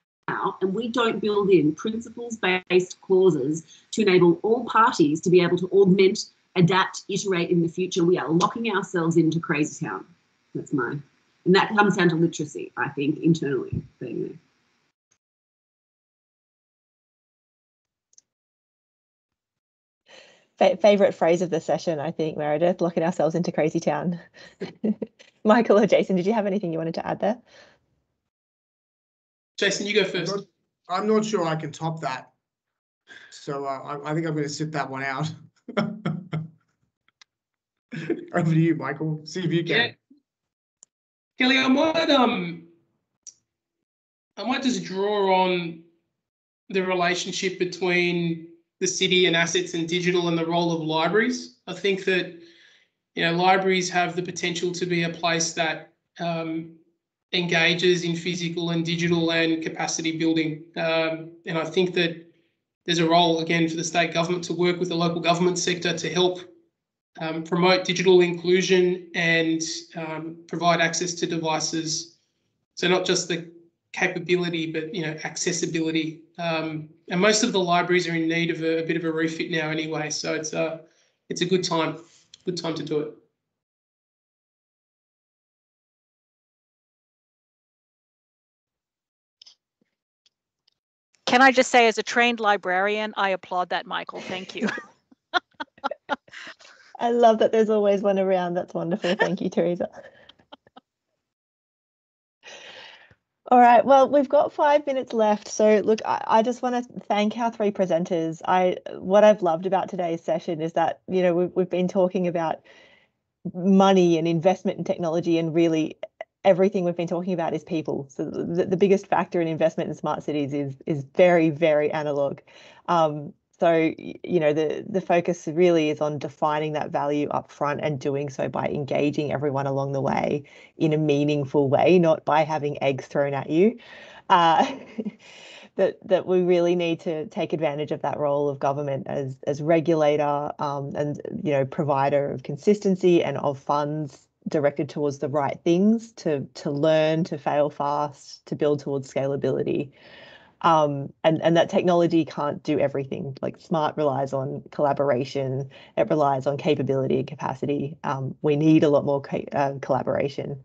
B: and we don't build in principles-based clauses to enable all parties to be able to augment, adapt, iterate in the future, we are locking ourselves into crazy town. That's mine. And that comes down to literacy, I think, internally. being there.
A: favorite phrase of the session, I think, Meredith, locking ourselves into crazy town. Michael or Jason, did you have anything you wanted to add there?
C: Jason, you go
D: I'm
C: first.
D: not, I'm not sure I can top that. So uh, I, I think I'm going to sit that one out. Over to you, Michael. See if you
C: Yeah.
D: can.
C: Kelly, I might um I might just draw on the relationship between the city and assets and digital and the role of libraries. I think that you know libraries have the potential to be a place that um, engages in physical and digital and capacity building. Um, and I think that there's a role again for the state government to work with the local government sector to help um, promote digital inclusion and um, provide access to devices. So not just the capability, but you know accessibility. Um, and most of the libraries are in need of a, a bit of a refit now, anyway. So it's a it's a good time, good time to do it.
E: Can I just say, as a trained librarian, I applaud that, Michael. Thank you.
A: I love that there's always one around. That's wonderful. Thank you, Teresa. All right, well, we've got five minutes left. So look, I, I just want to thank our three presenters. I what I've loved about today's session is that, you know, we've, we've been talking about money and investment in technology and really everything we've been talking about is people. So the, the biggest factor in investment in smart cities is is very, very analog. Um, so you know the the focus really is on defining that value up front and doing so by engaging everyone along the way in a meaningful way, not by having eggs thrown at you. Uh, that that we really need to take advantage of that role of government as as regulator um, and you know provider of consistency and of funds directed towards the right things to to learn to fail fast to build towards scalability um, and and that technology can't do everything. Like smart relies on collaboration. It relies on capability and capacity. Um, we need a lot more uh, collaboration.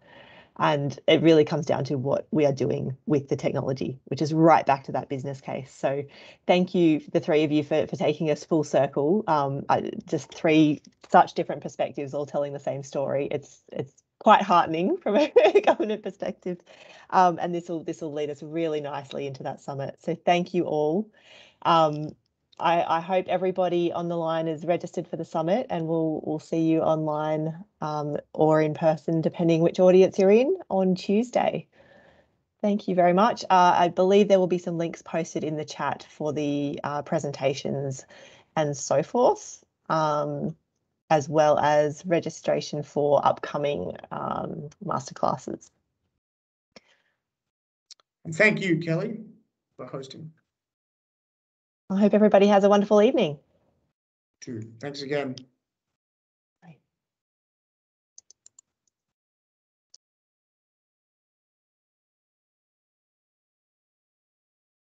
A: And it really comes down to what we are doing with the technology which is right back to that business case. So thank you the three of you for, for taking us full circle. Um, I, just three such different perspectives all telling the same story. It's it's quite heartening from a government perspective um, and this will this will lead us really nicely into that summit so thank you all um, I, I hope everybody on the line is registered for the summit and we'll, we'll see you online um, or in person, depending which audience you're in on Tuesday. Thank you very much. Uh, I believe there will be some links posted in the chat for the uh, presentations and so forth, um, as well as registration for upcoming um, masterclasses.
D: And thank you, Kelly, for hosting.
A: I hope everybody has a wonderful evening.
D: Too. Thanks again.